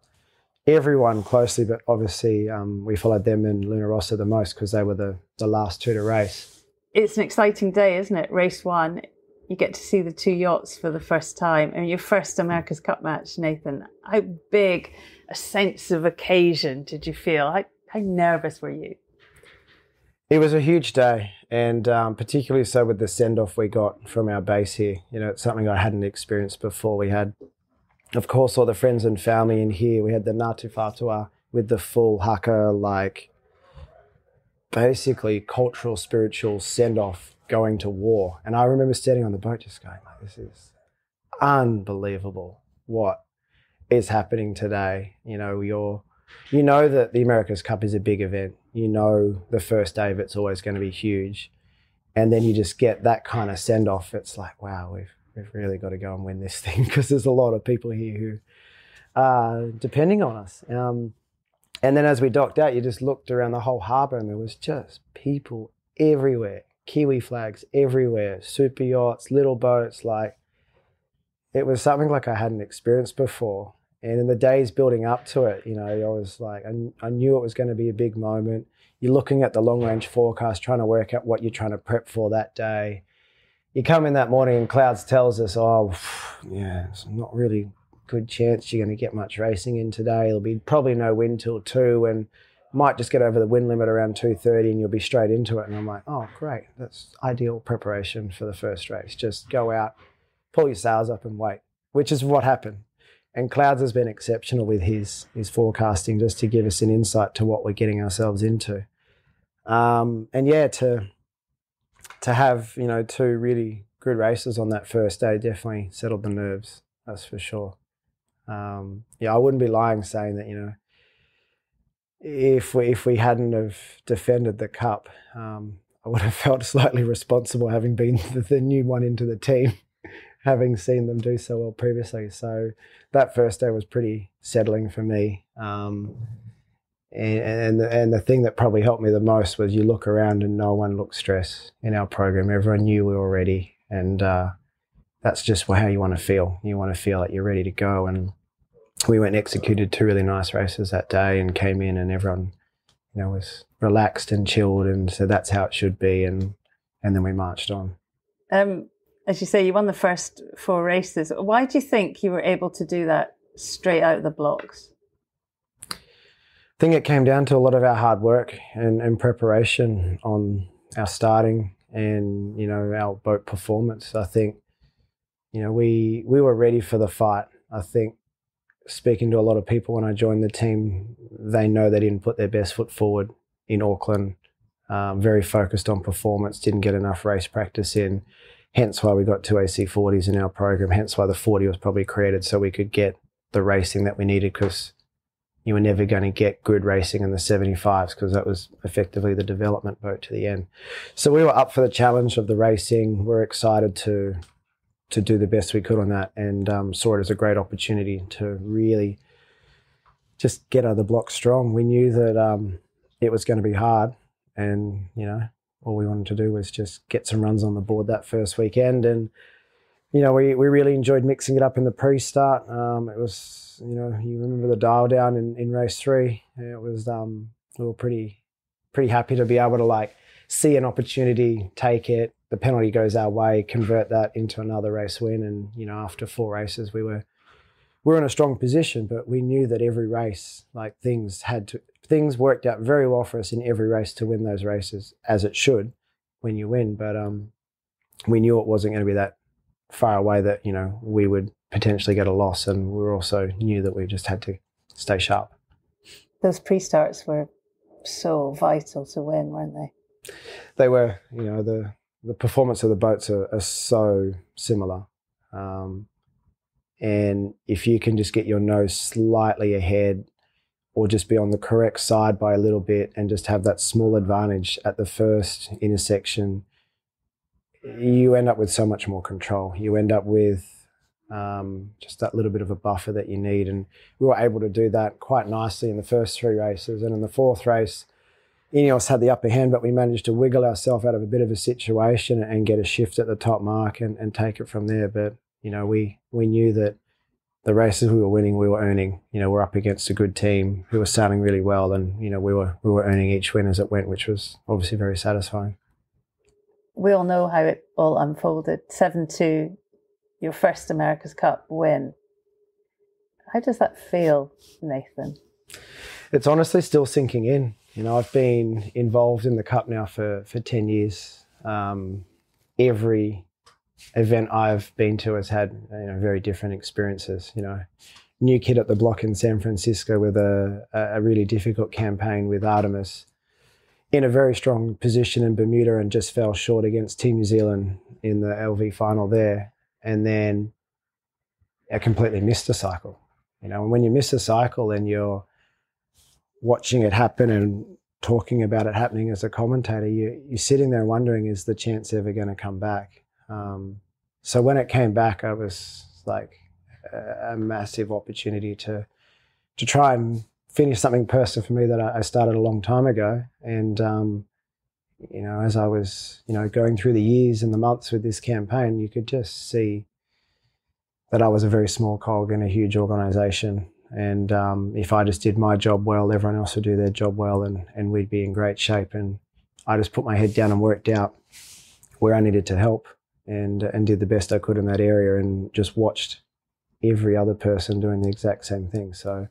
[SPEAKER 8] everyone closely, but obviously um, we followed them and Luna Rossa the most because they were the, the last two to race.
[SPEAKER 6] It's an exciting day, isn't it? Race one, you get to see the two yachts for the first time and your first America's Cup match, Nathan. How big a sense of occasion did you feel? How, how nervous were you?
[SPEAKER 8] It was a huge day, and um, particularly so with the send off we got from our base here. You know, it's something I hadn't experienced before. We had, of course, all the friends and family in here. We had the Ngāti Whātua with the full haka, like basically cultural, spiritual send off going to war. And I remember standing on the boat just going, like, this is unbelievable what is happening today. You know, you're you know that the America's Cup is a big event. You know the first day of it's always going to be huge. And then you just get that kind of send off. It's like, wow, we've we've really got to go and win this (laughs) thing because there's a lot of people here who are depending on us. Um, and then as we docked out, you just looked around the whole harbour and there was just people everywhere, Kiwi flags everywhere, super yachts, little boats. Like it was something like I hadn't experienced before. And in the days building up to it, you know, I was like, I, I knew it was going to be a big moment. You're looking at the long range forecast, trying to work out what you're trying to prep for that day. You come in that morning and Clouds tells us, oh, yeah, it's not really good chance you're going to get much racing in today. It'll be probably no wind till two, and might just get over the wind limit around two thirty, and you'll be straight into it. And I'm like, oh, great, that's ideal preparation for the first race. Just go out, pull your sails up, and wait, which is what happened. And Clouds has been exceptional with his his forecasting, just to give us an insight to what we're getting ourselves into. Um, and yeah, to to have you know two really good races on that first day definitely settled the nerves. That's for sure. Um, yeah, I wouldn't be lying saying that you know if we if we hadn't have defended the cup, um, I would have (laughs) felt slightly responsible having been (laughs) the, the, new one into the team, (laughs) having seen them do so well previously. So that first day was pretty settling for me. Um, and, and the, and the thing that probably helped me the most was you look around and no one looked stressed in our program. Everyone knew we were ready, and uh, that's just how you want to feel. You want to feel like you're ready to go. And we went and executed two really nice races that day and came in and everyone, you know, was relaxed and chilled. And so that's how it should be. And, and then we marched on.
[SPEAKER 6] Um, as you say, you won the first four races. Why do you think you were able to do that straight out of the blocks?
[SPEAKER 8] I think it came down to a lot of our hard work and, and preparation on our starting and, you know, our boat performance. I think you know, we we were ready for the fight. I think speaking to a lot of people when I joined the team, they know they didn't put their best foot forward in Auckland. Um, very focused on performance, didn't get enough race practice in. Hence why we got two AC40s in our program. Hence why the 40 was probably created so we could get the racing that we needed because you were never going to get good racing in the 75s because that was effectively the development boat to the end. So we were up for the challenge of the racing. We're excited to to do the best we could on that and um, saw it as a great opportunity to really just get out of the block strong. We knew that um, it was going to be hard, and you know, all we wanted to do was just get some runs on the board that first weekend. And you know, we, we really enjoyed mixing it up in the pre-start. Um, it was, you know, you remember the dial down in, in race three. It was, um, we were pretty pretty happy to be able to like see an opportunity, take it, the penalty goes our way, convert that into another race win. And, you know, after four races, we were, we were in a strong position, but we knew that every race, like things had to, things worked out very well for us in every race to win those races as it should when you win. But, um, we knew it wasn't going to be that far away that, you know, we would potentially get a loss. And we also knew that we just had to stay sharp.
[SPEAKER 6] Those pre starts were so vital to win, weren't they?
[SPEAKER 8] They were, you know, the the performance of the boats are, are so similar. Um, and if you can just get your nose slightly ahead or just be on the correct side by a little bit and just have that small advantage at the first intersection, you end up with so much more control. You end up with um, just that little bit of a buffer that you need. And we were able to do that quite nicely in the first three races. And in the fourth race, Ineos had the upper hand, but we managed to wiggle ourselves out of a bit of a situation and get a shift at the top mark and, and take it from there. But, you know, we, we knew that the races we were winning, we were earning. You know, we're up against a good team who was sailing really well, and you know, we were we were earning each win as it went, which was obviously very satisfying.
[SPEAKER 6] We all know how it all unfolded. Seven two, your first America's Cup win. How does that feel, Nathan?
[SPEAKER 8] It's honestly still sinking in. You know, I've been involved in the cup now for for ten years. Um, every event I've been to has had you know very different experiences. You know, new kid at the block in San Francisco with a a really difficult campaign with Artemis, in a very strong position in Bermuda and just fell short against Team New Zealand in the LV final there, and then I completely missed a cycle. You know, and when you miss a cycle and you're watching it happen and talking about it happening as a commentator, you, you're sitting there wondering, is the chance ever going to come back? Um, so when it came back, I was like a, a, massive opportunity to to try and finish something personal for me that I, I started a long time ago. And um, you know, as I was you know going through the years and the months with this campaign, you could just see that I was a very small cog in a huge organization And um, if I just did my job well, everyone else would do their job well, and, and we'd be in great shape. And I just put my head down and worked out where I needed to help and and did the best I could in that area and just watched every other person doing the exact same thing. So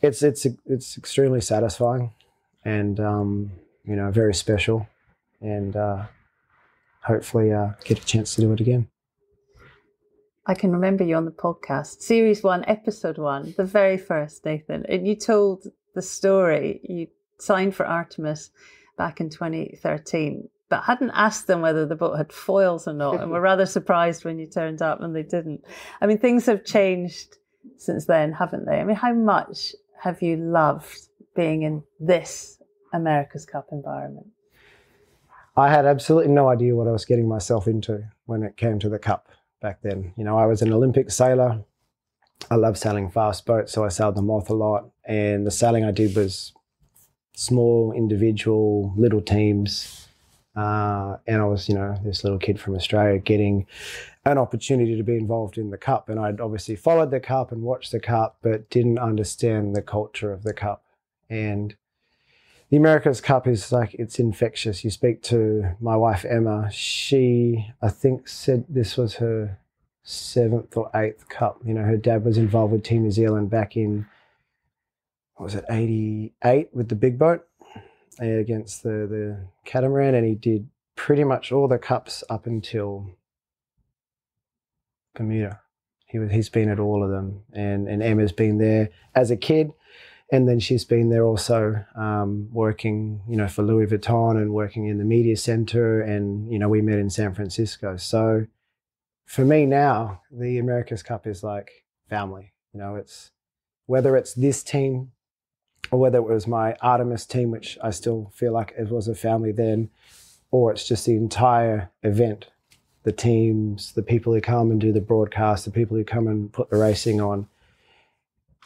[SPEAKER 8] it's it's it's extremely satisfying and um, you know very special and uh, hopefully uh, get a chance to do it again.
[SPEAKER 6] I can remember you on the podcast, series one, episode one, the very first, Nathan. And you told the story. You signed for Artemis back in 2013, but hadn't asked them whether the boat had foils or not, and were (laughs) rather surprised when you turned up and they didn't. I mean, things have changed since then, haven't they? I mean, how much have you loved being in this America's Cup environment?
[SPEAKER 8] I had absolutely no idea what I was getting myself into when it came to the Cup back then. You know, I was an Olympic sailor. I love sailing fast boats, so I sailed the Moth a lot. And the sailing I did was small, individual, little teams. Uh, and I was, you know, this little kid from Australia getting an opportunity to be involved in the Cup. And I'd obviously followed the Cup and watched the Cup, but didn't understand the culture of the Cup. And the America's Cup is like it's infectious. You speak to my wife Emma. She, I think, said this was her seventh or eighth cup. You know, her dad was involved with Team New Zealand back in what was it, eighty eight with the big boat uh, against the the catamaran, and he did pretty much all the cups up until Bermuda. He was he's been at all of them, and and Emma's been there as a kid and then she's been there also um, working, you know, for Louis Vuitton and working in the media center. And you know, we met in San Francisco. So for me now, the America's Cup is like family. You know, it's whether it's this team or whether it was my Artemis team, which I still feel like it was a family then, or it's just the entire event, the teams, the people who come and do the broadcast, the people who come and put the racing on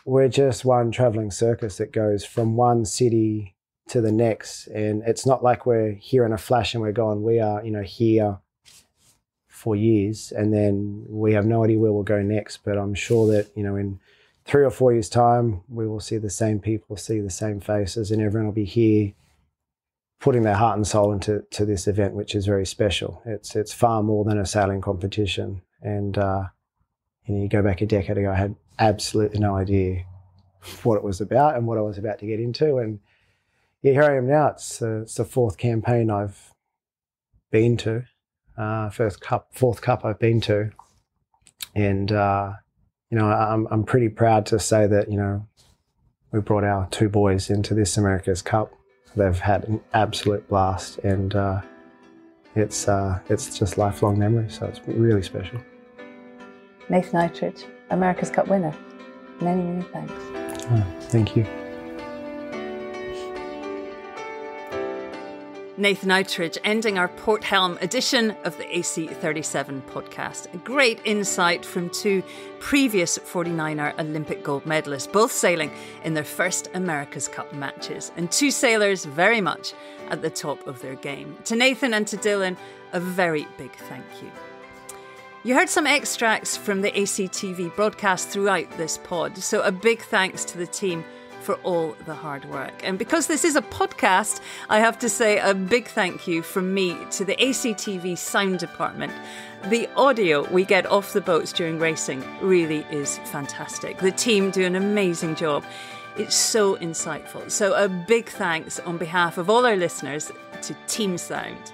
[SPEAKER 8] we're just one traveling circus that goes from one city to the next. And it's not like we're here in a flash and we're gone. We are, you know, here for years and then we have no idea where we'll go next. But I'm sure that, you know, in three or four years' time, we will see the same people, see the same faces, and everyone will be here putting their heart and soul into to this event, which is very special. It's it's far more than a sailing competition. And uh, you know, you go back a decade ago, I had absolutely no idea what it was about and what I was about to get into. And yeah, here I am now. It's, uh, it's the fourth campaign I've been to, uh, first cup, fourth cup I've been to. And, uh, you know, I'm, I'm pretty proud to say that, you know, we brought our two boys into this America's Cup. They've had an absolute blast and uh, it's, uh, it's just lifelong memories. So it's really special.
[SPEAKER 6] Nathan Outteridge, America's Cup winner. Many, many thanks.
[SPEAKER 8] Oh, thank you.
[SPEAKER 6] Nathan Outteridge ending our Port Helm edition of the AC37 podcast. A great insight from two previous 49er Olympic gold medalists, both sailing in their first America's Cup matches, and two sailors very much at the top of their game. To Nathan and to Dylan, a very big thank you. You heard some extracts from the ACTV broadcast throughout this pod, so a big thanks to the team for all the hard work. And because this is a podcast, I have to say a big thank you from me to the ACTV sound department. The audio we get off the boats during racing really is fantastic. The team do an amazing job. It's so insightful. So, a big thanks on behalf of all our listeners to Team Sound.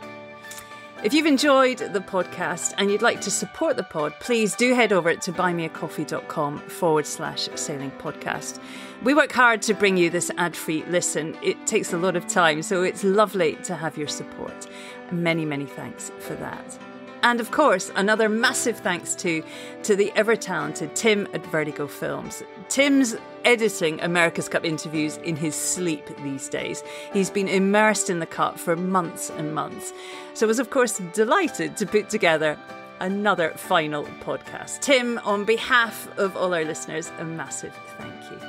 [SPEAKER 6] If you've enjoyed the podcast and you'd like to support the pod, please do head over to buymeacoffee.com forward slash sailing podcast. We work hard to bring you this ad free listen. It takes a lot of time, so it's lovely to have your support. Many, many thanks for that. And of course, another massive thanks to, to the ever talented Tim at Vertigo Films. Tim's editing America's Cup interviews in his sleep these days. He's been immersed in the Cup for months and months. So I was, of course, delighted to put together another final podcast. Tim, on behalf of all our listeners, a massive thank you.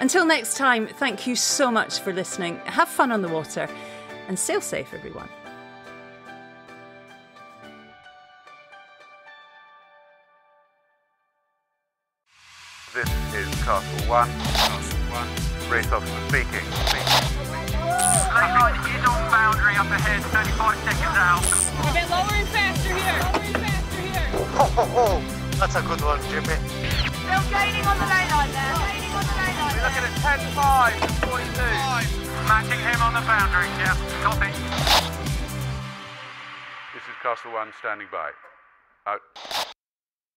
[SPEAKER 6] Until next time, thank you so much for listening. Have fun on the water and sail safe, everyone.
[SPEAKER 1] This is Castle One. Castle One. Race officer speaking.
[SPEAKER 2] Layline is on boundary up ahead, 35 seconds out.
[SPEAKER 3] A bit lower and faster here. Lower and faster here.
[SPEAKER 4] Oh, oh, oh. That's a good one, Jimmy.
[SPEAKER 5] Still gaining on the layline there. Gaining on the layline there.
[SPEAKER 2] Looking at 10 5 42. Matching him on the boundary, yeah. Copy.
[SPEAKER 1] This is Castle One standing by. Out.